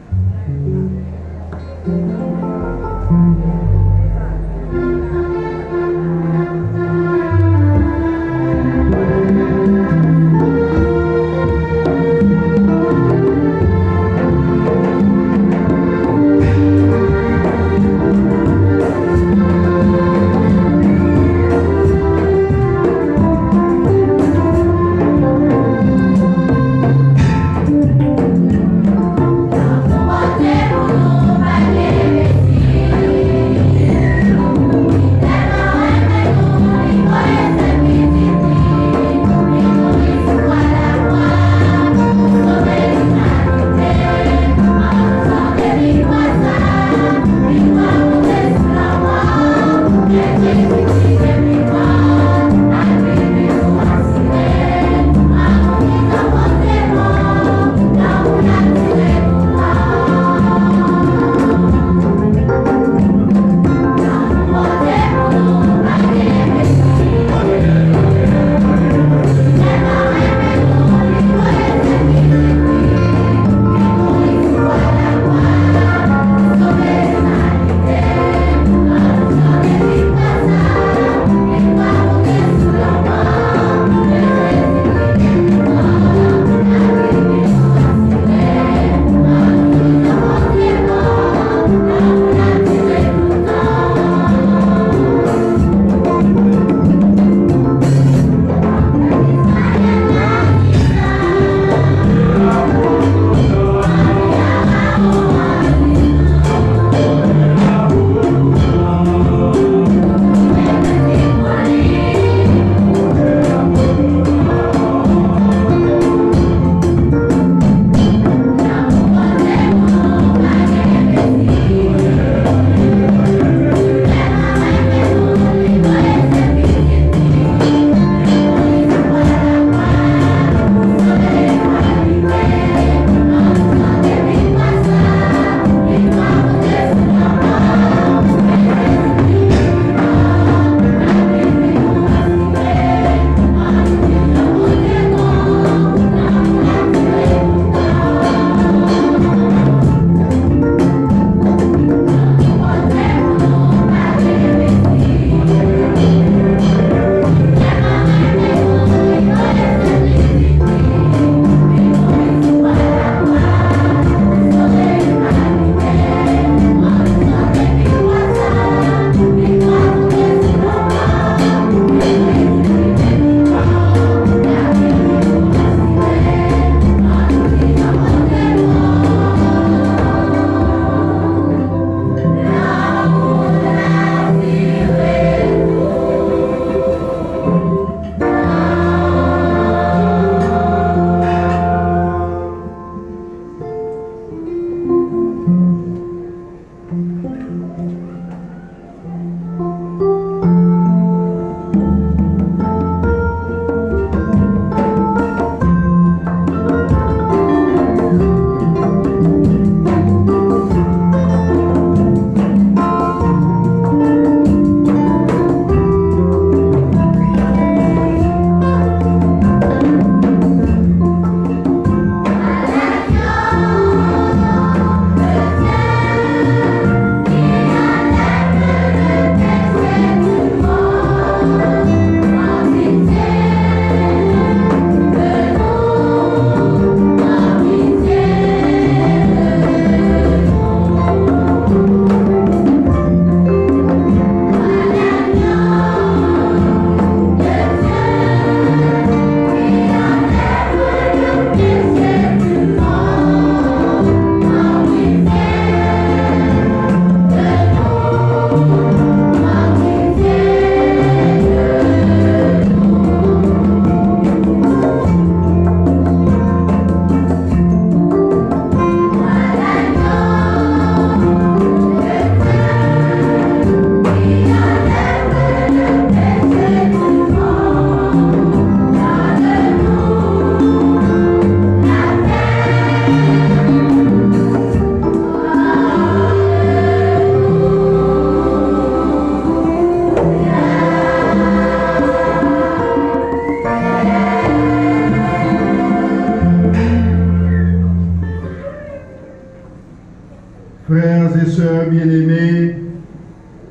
Seigneur bien-aimé,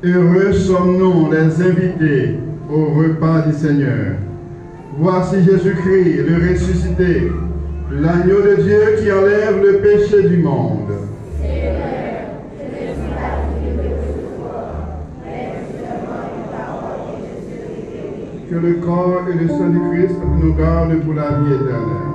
heureux sommes-nous les invités au repas du Seigneur. Voici Jésus-Christ, le ressuscité, l'agneau de Dieu qui enlève le péché du monde. Que le corps et le sang du Christ nous gardent pour la vie éternelle.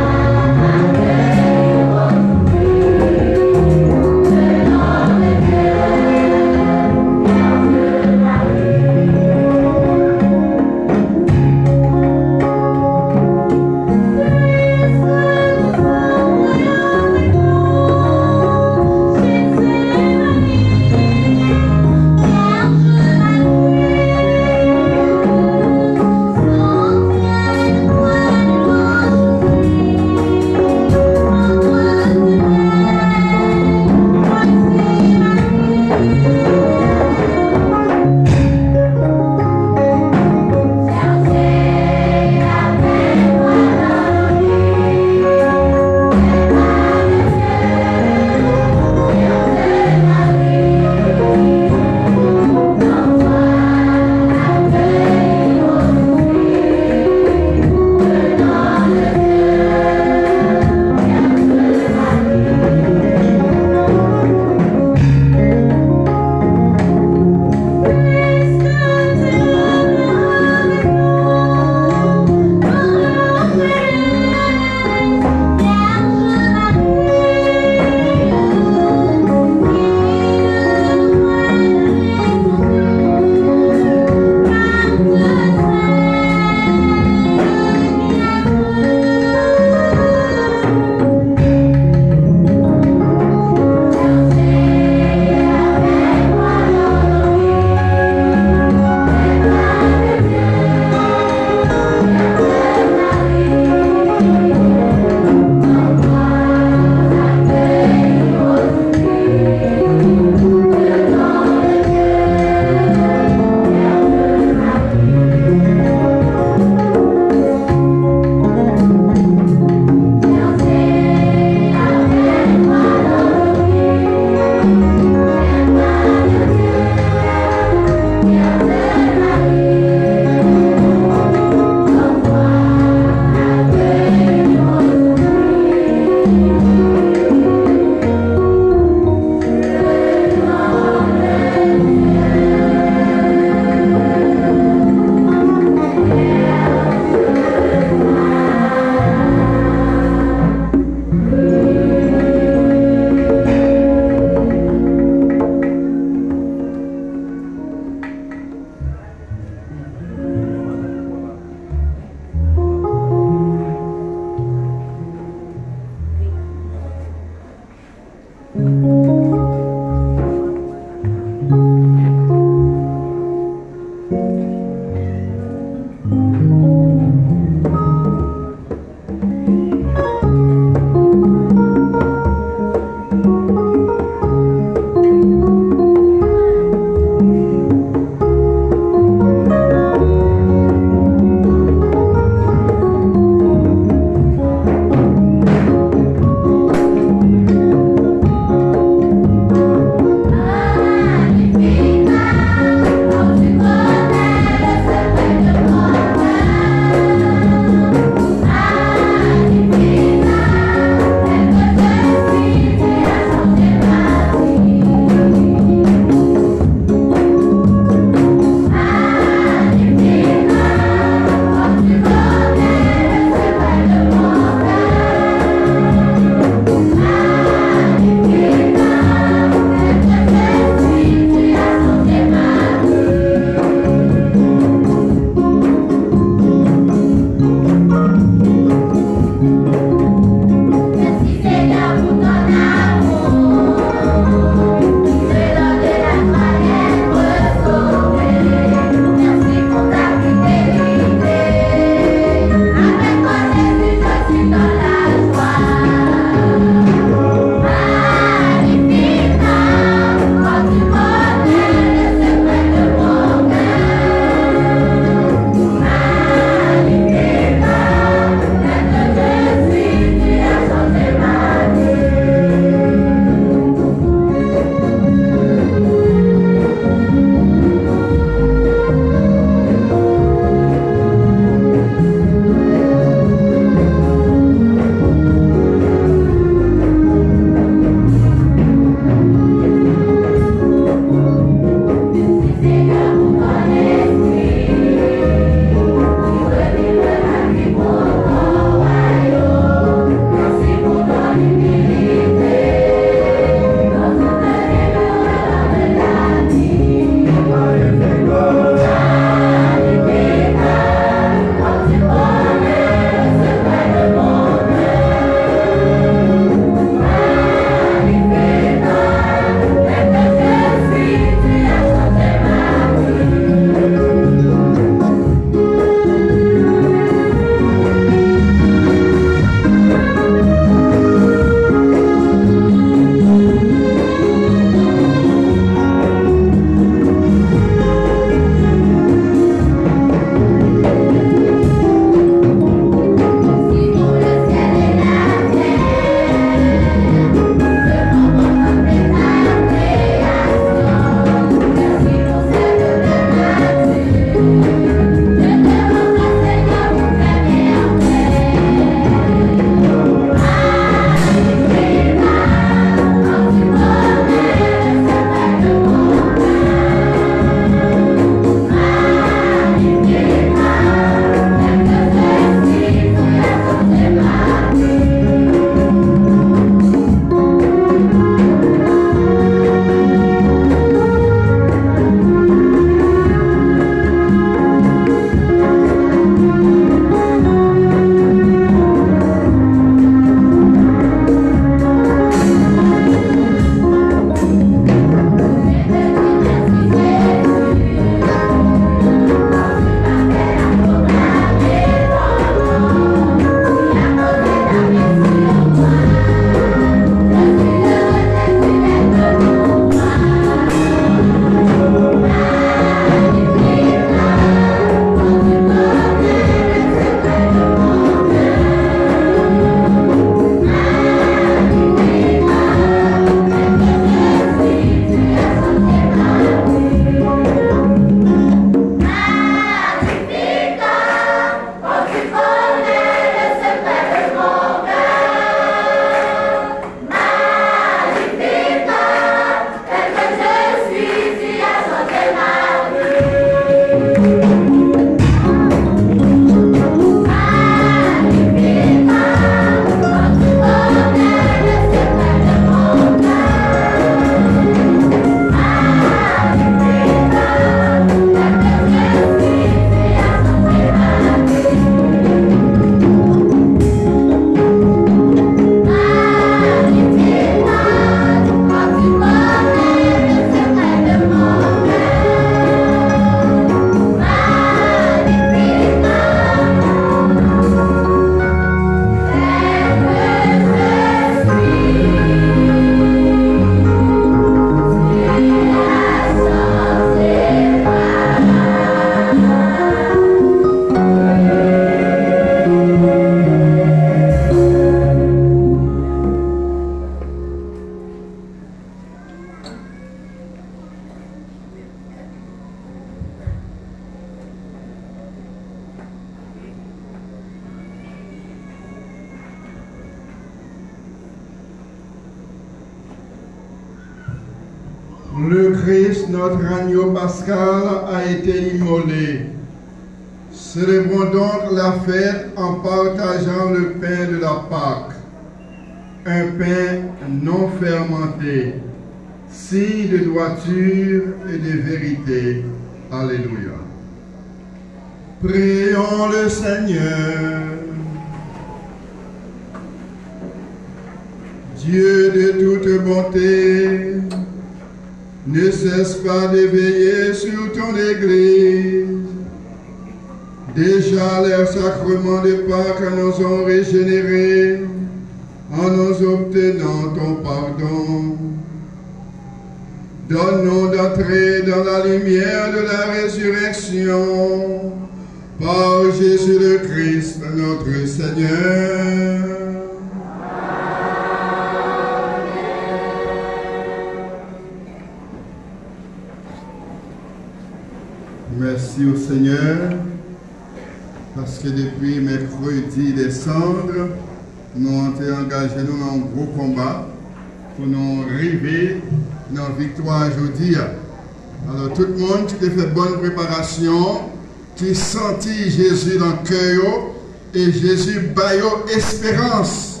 Jésus dans le cœur et Jésus baille espérance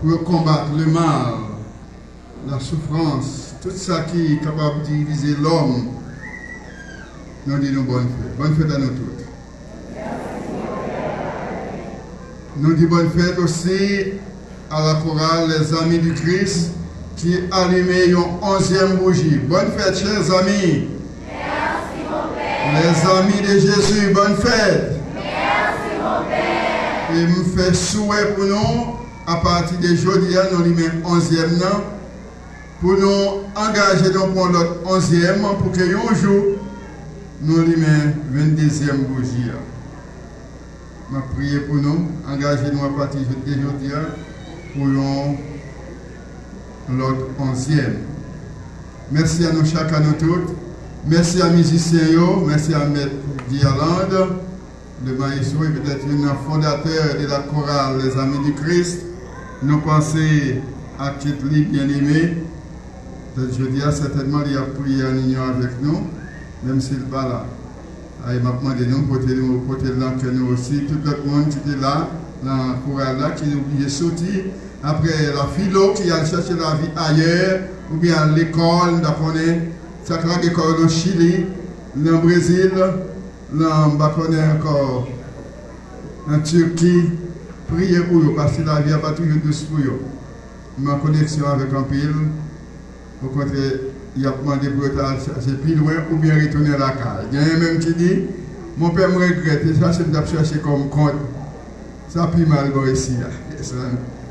pour combattre le mal, la souffrance, tout ça qui est capable de diviser l'homme. Nous disons bonne fête. Bonne fête à nous tous. Nous disons bonne fête aussi à la chorale Les Amis du Christ qui allumé une onzième bougie. Bonne fête, chers amis. Les amis de Jésus, bonne fête. Merci, mon Père. Et me fait souhait pour nous, à partir de jeudi, nous lui mettons onzième nom, pour nous engager dans l'autre onzième, pour que un jour, nous lui mettons 22e bougie. Je prie pour nous, engagez-nous à partir de jeudi pour nous l'autre onzième. Merci à nous chacun, nous toutes. Merci à musiciens, merci à Maître Dialande, le maestro et peut-être un fondateur de la chorale Les Amis du Christ. Nous pensons à Kitli bien-aimé. Je dis certainement il a prié en union avec nous, même s'il n'est pas là. Il m'a demandé nous pour nous porter que nous aussi, tout le monde qui était là, dans la chorale là, qui nous sortir après la philo qui a cherché la vie ailleurs, ou bien l'école, d'après sacrée école au Chili, dans le Brésil, dans encore en Turquie. Priez pour eux, parce que la vie n'a pas toujours douce pour eux. Ma connexion avec un pile, au contraire, il a demandé pour chercher plus loin ou bien retourner à la case. Il y a un même qui dit, mon père me regrette, et ça c'est de chercher comme compte. Ça plus mal ici.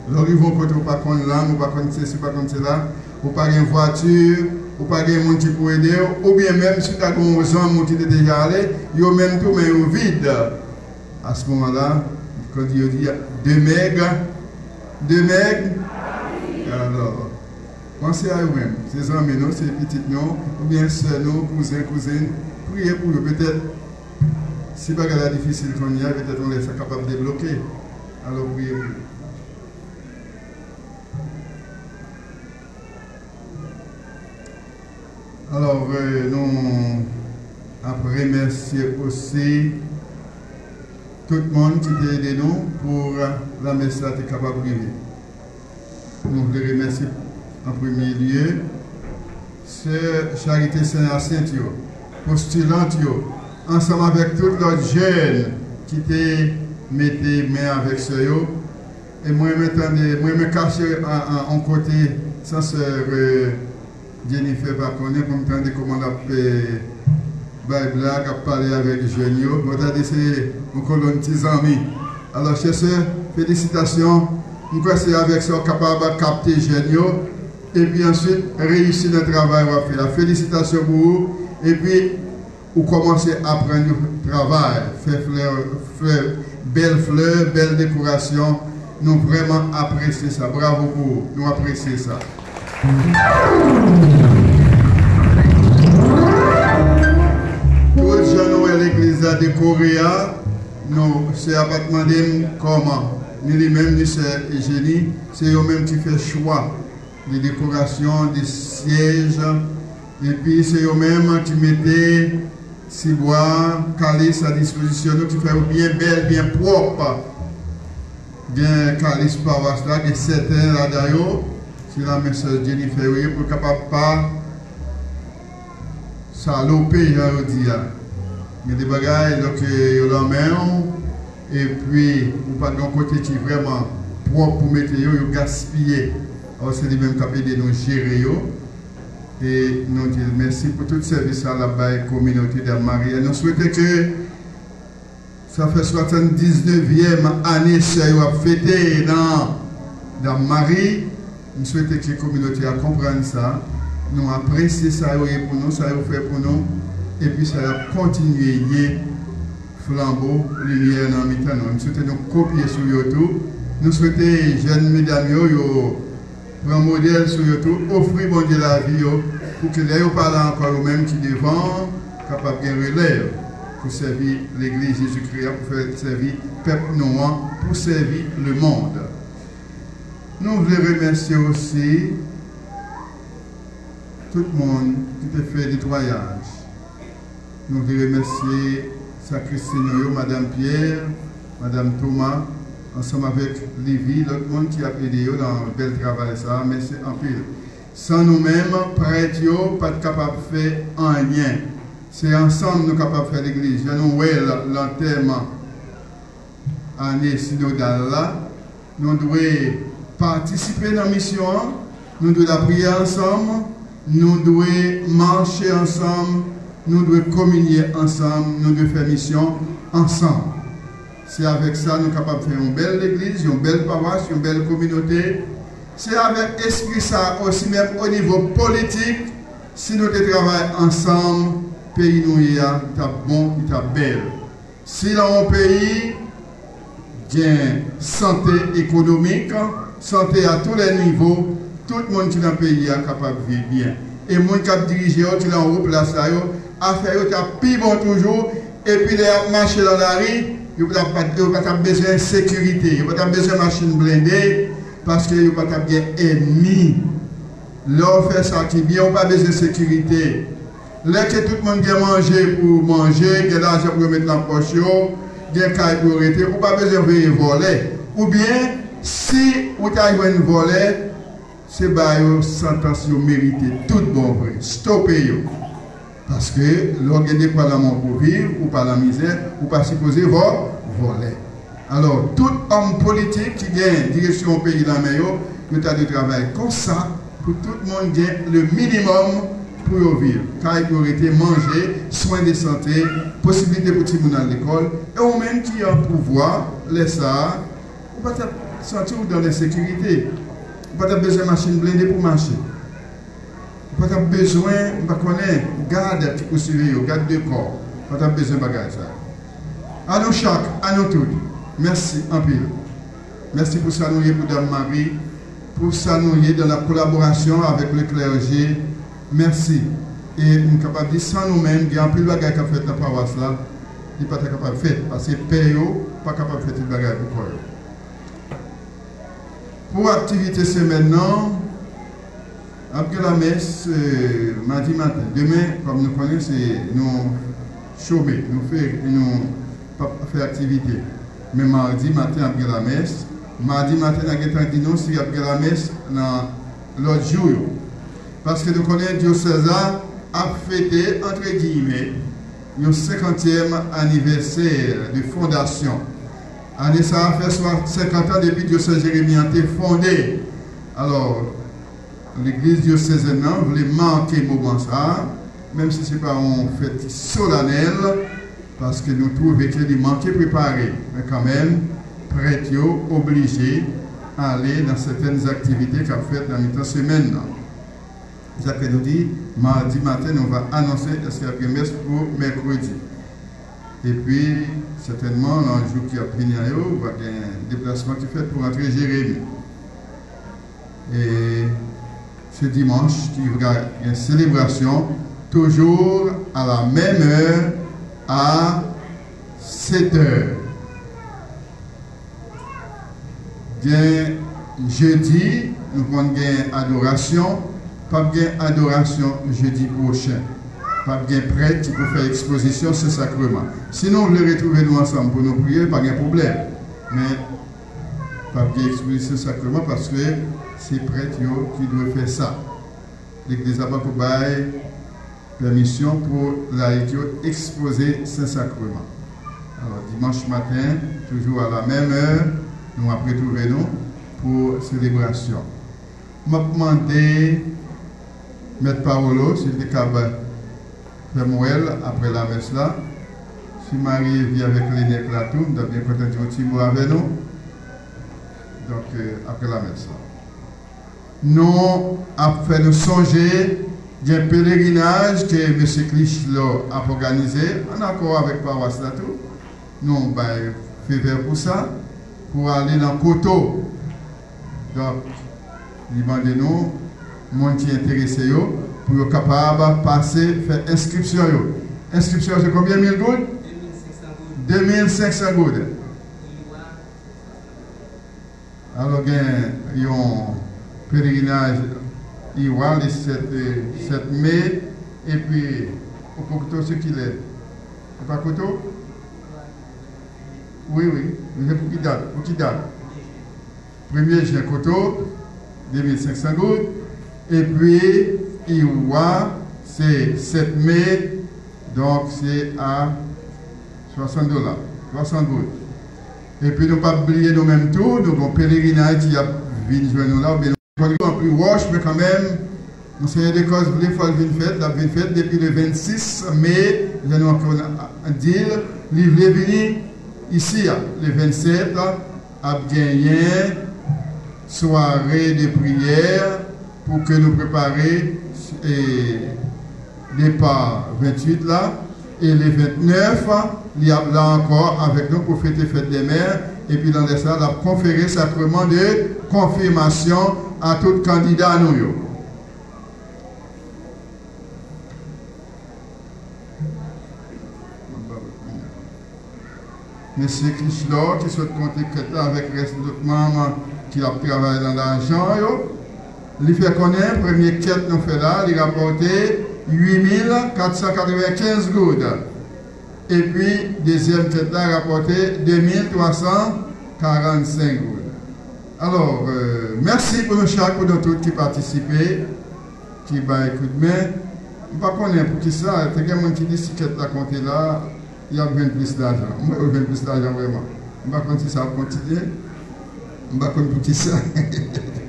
Alors ils vont côté ou pas contre langue, ou pas contre ceci, pas contre cela, ou pas une voiture, ou pas de monde qui peut aider, ou bien même si tu as un homme qui est déjà allé, ils ont même tout mais vide. À ce moment-là, quand il dit deux mecs, deux mecs, alors, pensez à eux-mêmes, ces amis, nous, ces petites nous, ou bien sœurs, nous, cousins, cousines, priez pour eux, peut-être, si pas difficile qu'on y a, peut-être on est capable de débloquer. Alors priez pour eux. Alors, euh, nous après remercier aussi tout le monde qui a aidé nous pour la messe être capable de. Nous voulons remercier en premier lieu c'est Charité Saint-Hyacinthe, postulant, ensemble avec tous les jeunes qui étaient mis main avec ce Et moi, je me cacher en, côté sans se. Jennifer va connaître temps de comment on a fait à parler avec Genio. Dit c'est mon colonne petits amis. Alors, chers soeurs, félicitations. Nous crois c'est avec ça capable de capter Genio. Et puis ensuite, réussir le travail qu'on faire. Félicitations pour vous. Et puis, vous commencez à prendre le travail. Faire belles fleurs, belles décorations. Nous vraiment apprécions ça. Bravo pour vous. Nous apprécions ça. Tout le gens l'église a décoré, nous, c'est à pas demander comment? Ni lui-même, ni c'est Eugénie, c'est eux-mêmes qui fait choix des décorations, des sièges. Et puis c'est eux-mêmes qui mettaient si bois, calice à disposition, qui fait bien belle, bien propre. Bien calice paroisse là, et certains là d'ailleurs, c'est la message Jennifer, pour capable pas saloper, je dis. Il y a des bagages donc ils ont main et puis ou pas d'un côté qui vraiment propre pour mettre yo gaspiller. Alors c'est les mêmes qui de nous gérer et nous disons merci pour tout service à la communauté de Marie. Et nous souhaitons que ça fait 79e année que a fêté dans, dans Marie. Nous souhaitons que la communauté comprenne ça. Nous apprécions ça pour nous, ça fait pour nous. Et puis ça a continué flambeau, lumière dans le. Nous souhaitons nous copier sur YouTube. Nous souhaitons, jeunes mesdames, prendre modèle sur YouTube, offrir bon Dieu la vie pour que les parlent encore eux mêmes qui devant, capable de relève pour servir l'Église Jésus-Christ, pour servir le peuple noir, pour servir le monde. Nous voulons remercier aussi tout le monde qui a fait nettoyage. Nous voulons remercier Christine, Madame Pierre, Madame Thomas, ensemble avec Lévi, l'autre monde qui a aidé dans le bel travail, ça, c'est en pile. Sans nous-mêmes, prêtres, pas capable de faire un lien. C'est ensemble nous capables de faire l'église. Nous vois l'enterrement année synodale. Nous devons participer dans la mission, nous devons prier ensemble, nous devons marcher ensemble, nous devons communier ensemble, nous devons faire mission ensemble. C'est avec ça que nous sommes capables de faire une belle église, une belle paroisse, une belle communauté. C'est avec esprit ça aussi même au niveau politique. Si nous travaillons ensemble, le pays nous est bon, il est belle. Si dans un pays, a santé économique, santé à tous les niveaux, tout le monde qui est dans le pays est capable de vivre bien. Et moi qui dirige, qui est en haut place, affaire est plus bon toujours. Et puis, les marcher dans la rue, il n'y a pas besoin de sécurité, il n'y a pas besoin de machine blindée, parce qu'il n'y a pas bien ennemi. Là, fait ça qui bien, on pas besoin de sécurité. Là que tout le monde a mangé pour manger, a l'argent pour mettre dans la poche, il a caille pour arrêter, on pas besoin de voler. Ou bien, si vous avez une voler, c'est une sentence méritée, tout bon vrai. Stoppez. Parce que l'organe pas l'amour pour vivre, ou pas la misère, ou pas supposer voler. Alors, tout homme politique qui gagne direction au pays dans le nous avons de travailler comme ça pour tout le monde gagne le minimum pour vivre. Car il aurait été manger, soins de santé, possibilité pour tout le monde à l'école, et au même qui a un pouvoir, laisse ça, sentir dans l'insécurité. Va besoin de machine blindée pour marcher. On va besoin, on va connaître, garde qui peut suivre, garde de corps. On va besoin de bagage. À nous chaque, à nous tous. Merci en pile. Merci pour ça pour Dame Marie, pour ça dans la collaboration avec le clergé. Merci. Et nous sommes capables de dire sans nous-mêmes, il y a un peu de bagages qui fait la paroisse là, il n'est pas capable de faire. Parce que Père pas capable de faire des bagages pour Pour l'activité, c'est maintenant. Après la messe, mardi matin, demain, comme nous connaissons, nous chômer, nous faisons nous faire activité. Mais mardi matin, après la messe, mardi matin, nous avons dit après la messe, dans l'autre jour. Parce que nous connaissons Dieu César a fêté, entre guillemets, le 50e anniversaire de fondation. Année ça a fait 50 ans depuis Dieu Jérémie a été fondé. Alors, l'église diocésaine voulait marquer le moment ça, même si ce n'est pas une fête solennelle, parce que nous trouvons qu'il manquait préparé. Mais quand même, prêtre obligé à aller dans certaines activités qu'a faites dans la semaine. Que nous dit, mardi matin, on va annoncer la messe pour mercredi. Et puis, certainement, un jour qui a eux, il y avoir un déplacement qui fait pour entrer Jérémie. Et ce dimanche, il y a une célébration, toujours à la même heure, à 7 heures. Bien, jeudi, nous avons une adoration, pas de adoration jeudi prochain. Pas de prêtre qui peut faire exposition ce sacrement. Sinon, vous voulez retrouver nous ensemble pour nous prier, pas de problème. Mais pas de exposition sacrement parce que c'est prêtre qui doit faire ça. L'Église n'a pas permission pour laïcs exposer ce sacrement. Alors, dimanche matin, toujours à la même heure, nous retrouver nous pour célébration. Je demander Maître Paolo, s'il est capable faire Moël après la messe là. Si Marie vient avec les là tout, nous peut-être un petit mot avec nous. Donc, euh, après la messe là. Nous avons fait nous songer d'un pèlerinage que M. Clichelot a organisé en accord avec Paroisse là tout. Nous avons fait vers pour ça, pour aller dans Coteau. Donc, demandez-nous, monde qui intéressé, pour être capable de passer, faire inscription. Inscription, c'est combien de gouttes? 2500 gouttes. Alors, il y a un pèlerinage Iwa le 7, 7 mai, et puis, au Coteau, ce qu'il est. C'est pas Oui, oui, mais pour qui date? Pour qui date? 1er juin Coteau, 2500 gouttes. Et puis, Iwa, c'est 7 mai, donc c'est à 60 dollars, 60 gouttes. Et puis, nous pas oublier nous-mêmes tout, nous avons pèlerinage qui a venu nous là, bien nous plus wash, mais quand même, nous sommes des causes, les fois une fête, la une fête depuis le 26 mai, nous avons un deal, il est venu ici, le 27, à gagner soirée de prière pour que nous préparions et départ 28 là et les 29 il y a là encore avec nous pour fêter fête des mères et puis dans les salles la conféré sacrement de confirmation à tout candidat à nous. Monsieur Clichelot qui souhaite compter avec le reste d'autres membres qui ont travaillé dans l'argent. Il fait connaître, premier quête nous fait là, il a rapporté 8495 gouttes. Et puis, deuxième quête il a rapporté 2345 gouttes. Alors, euh, merci pour nous chaque tous qui participent, qui va écouter. Mais, je ne sais pas pour qui ça, il y a gens qui que quête la compter là, il y a 20 plus d'argent. Moi, a 20 plus d'argent vraiment. Je ne sais pas si ça va continuer. Je ne sais pas pour qui ça.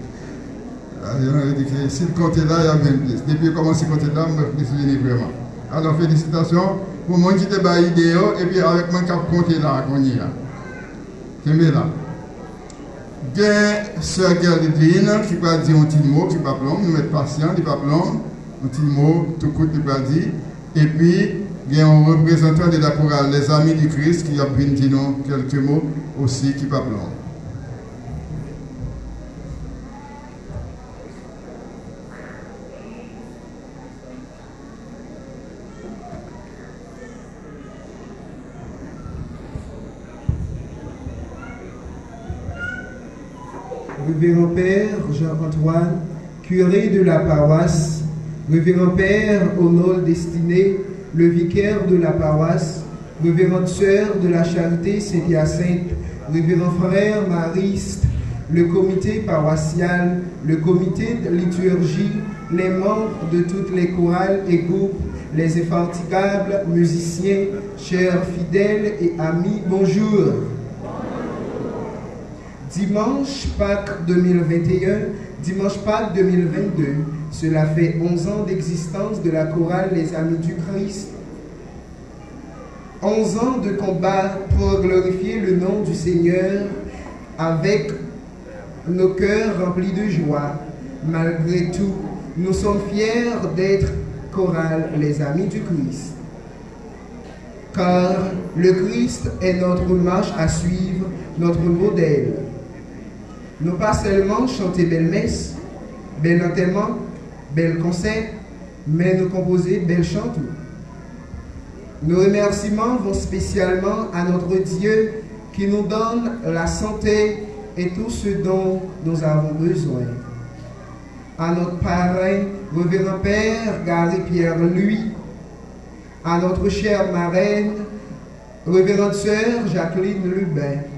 Si le compte est là, il y a 20 plus. Depuis que commence à compter là, je me suis vraiment. Alors, félicitations pour moi qui te bat idée et puis avec qui a compté là, qu'on y a. C'est là. Il a Sœur Gerlidine qui va dire un petit mot, qui va plomber, nous mettre patient, qui va plomber, un petit mot, tout coup, qui va dire. Et puis, il y a un représentant de la chorale, les amis du Christ, qui a dit quelques mots aussi, qui va plomber. Révérend Père Jean-Antoine, curé de la paroisse, Révérend Père Honor Destiné, le vicaire de la paroisse, Révérende Sœur de la Charité Saint-Hyacinthe, Révérend Frère Mariste, le comité paroissial, le comité de liturgie, les membres de toutes les chorales et groupes, les infatigables musiciens, chers fidèles et amis, bonjour. Dimanche Pâques 2021, dimanche Pâques 2022, cela fait 11 ans d'existence de la chorale Les Amis du Christ. 11 ans de combat pour glorifier le nom du Seigneur avec nos cœurs remplis de joie. Malgré tout, nous sommes fiers d'être chorale Les Amis du Christ. Car le Christ est notre marche à suivre, notre modèle. Nous pas seulement chanter belles messes, bel enterrement, bel concert, mais nous composer belles chants. Nos remerciements vont spécialement à notre Dieu qui nous donne la santé et tout ce dont nous avons besoin. à notre parrain, révérend Père Gary Pierre Lui, à notre chère marraine, révérende sœur Jacqueline Lubin.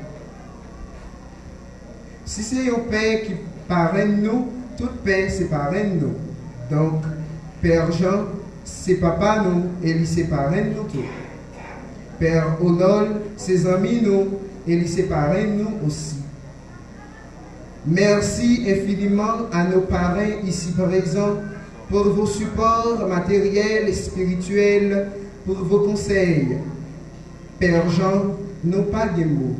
Si c'est au Père qui parraine nous, toute paix c'est parraine nous. Donc, Père Jean, c'est papa nous, et il c'est parraine nous tous. Père Honol, ses amis nous, et il c'est parraine nous aussi. Merci infiniment à nos parrains ici présents pour vos supports matériels et spirituels, pour vos conseils. Père Jean, non pas des mots.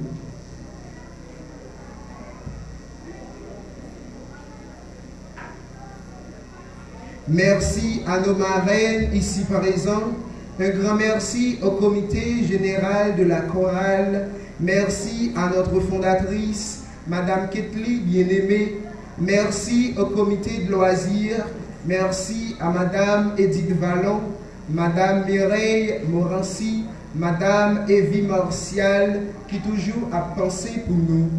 Merci à nos marraines ici présents. Un grand merci au comité général de la chorale. Merci à notre fondatrice, Madame Ketli, bien-aimée. Merci au comité de loisirs. Merci à Madame Edith Vallon, Madame Mireille Morancy, Madame Evie Martial, qui toujours a pensé pour nous.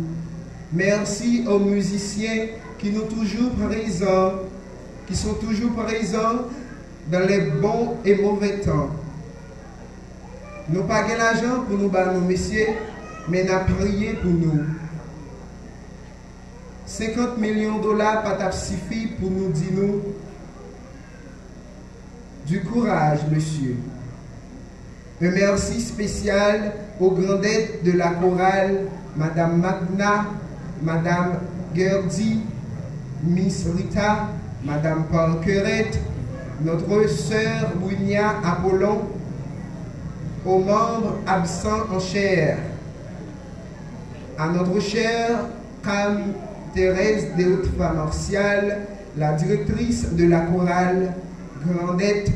Merci aux musiciens qui nous toujours présents, qui sont toujours présents dans les bons et mauvais temps. Nous pas l'argent pour nous battre messieurs, mais nous prié pour nous. 50 millions de dollars pas suffi pour nous dire nous du courage, monsieur. Un merci spécial aux grandettes de la chorale, Madame Magna, Madame Gerdi, Miss Rita, Madame Parkerette, notre sœur Bounia Apollon, aux membres absents en chair, à notre chère Cam Thérèse de haute martiale, la directrice de la chorale Grandette,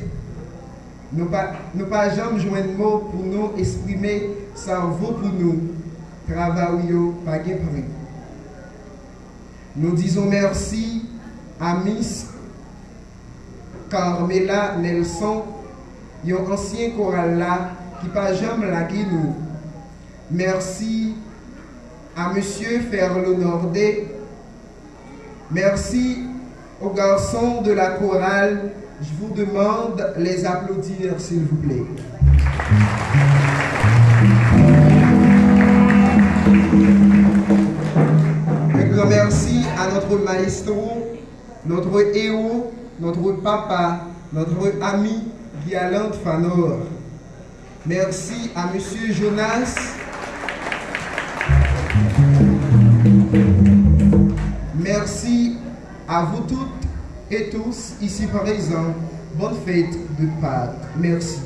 nous pas, pas jamais joindre mot pour nous exprimer ça vaut pour nous. Travail pas. Nous disons merci à Miss Carmela Nelson, un ancien choral là qui pas jamais lagué nous. Merci à Monsieur Ferlo Nordé. Merci aux garçons de la chorale. Je vous demande les applaudir, s'il vous plaît. Un grand merci à notre maestro, notre héros, notre papa, notre ami Guyaland Fanor. Merci à Monsieur Jonas. Merci à vous toutes et tous ici présents. Bonne fête de Pâques. Merci.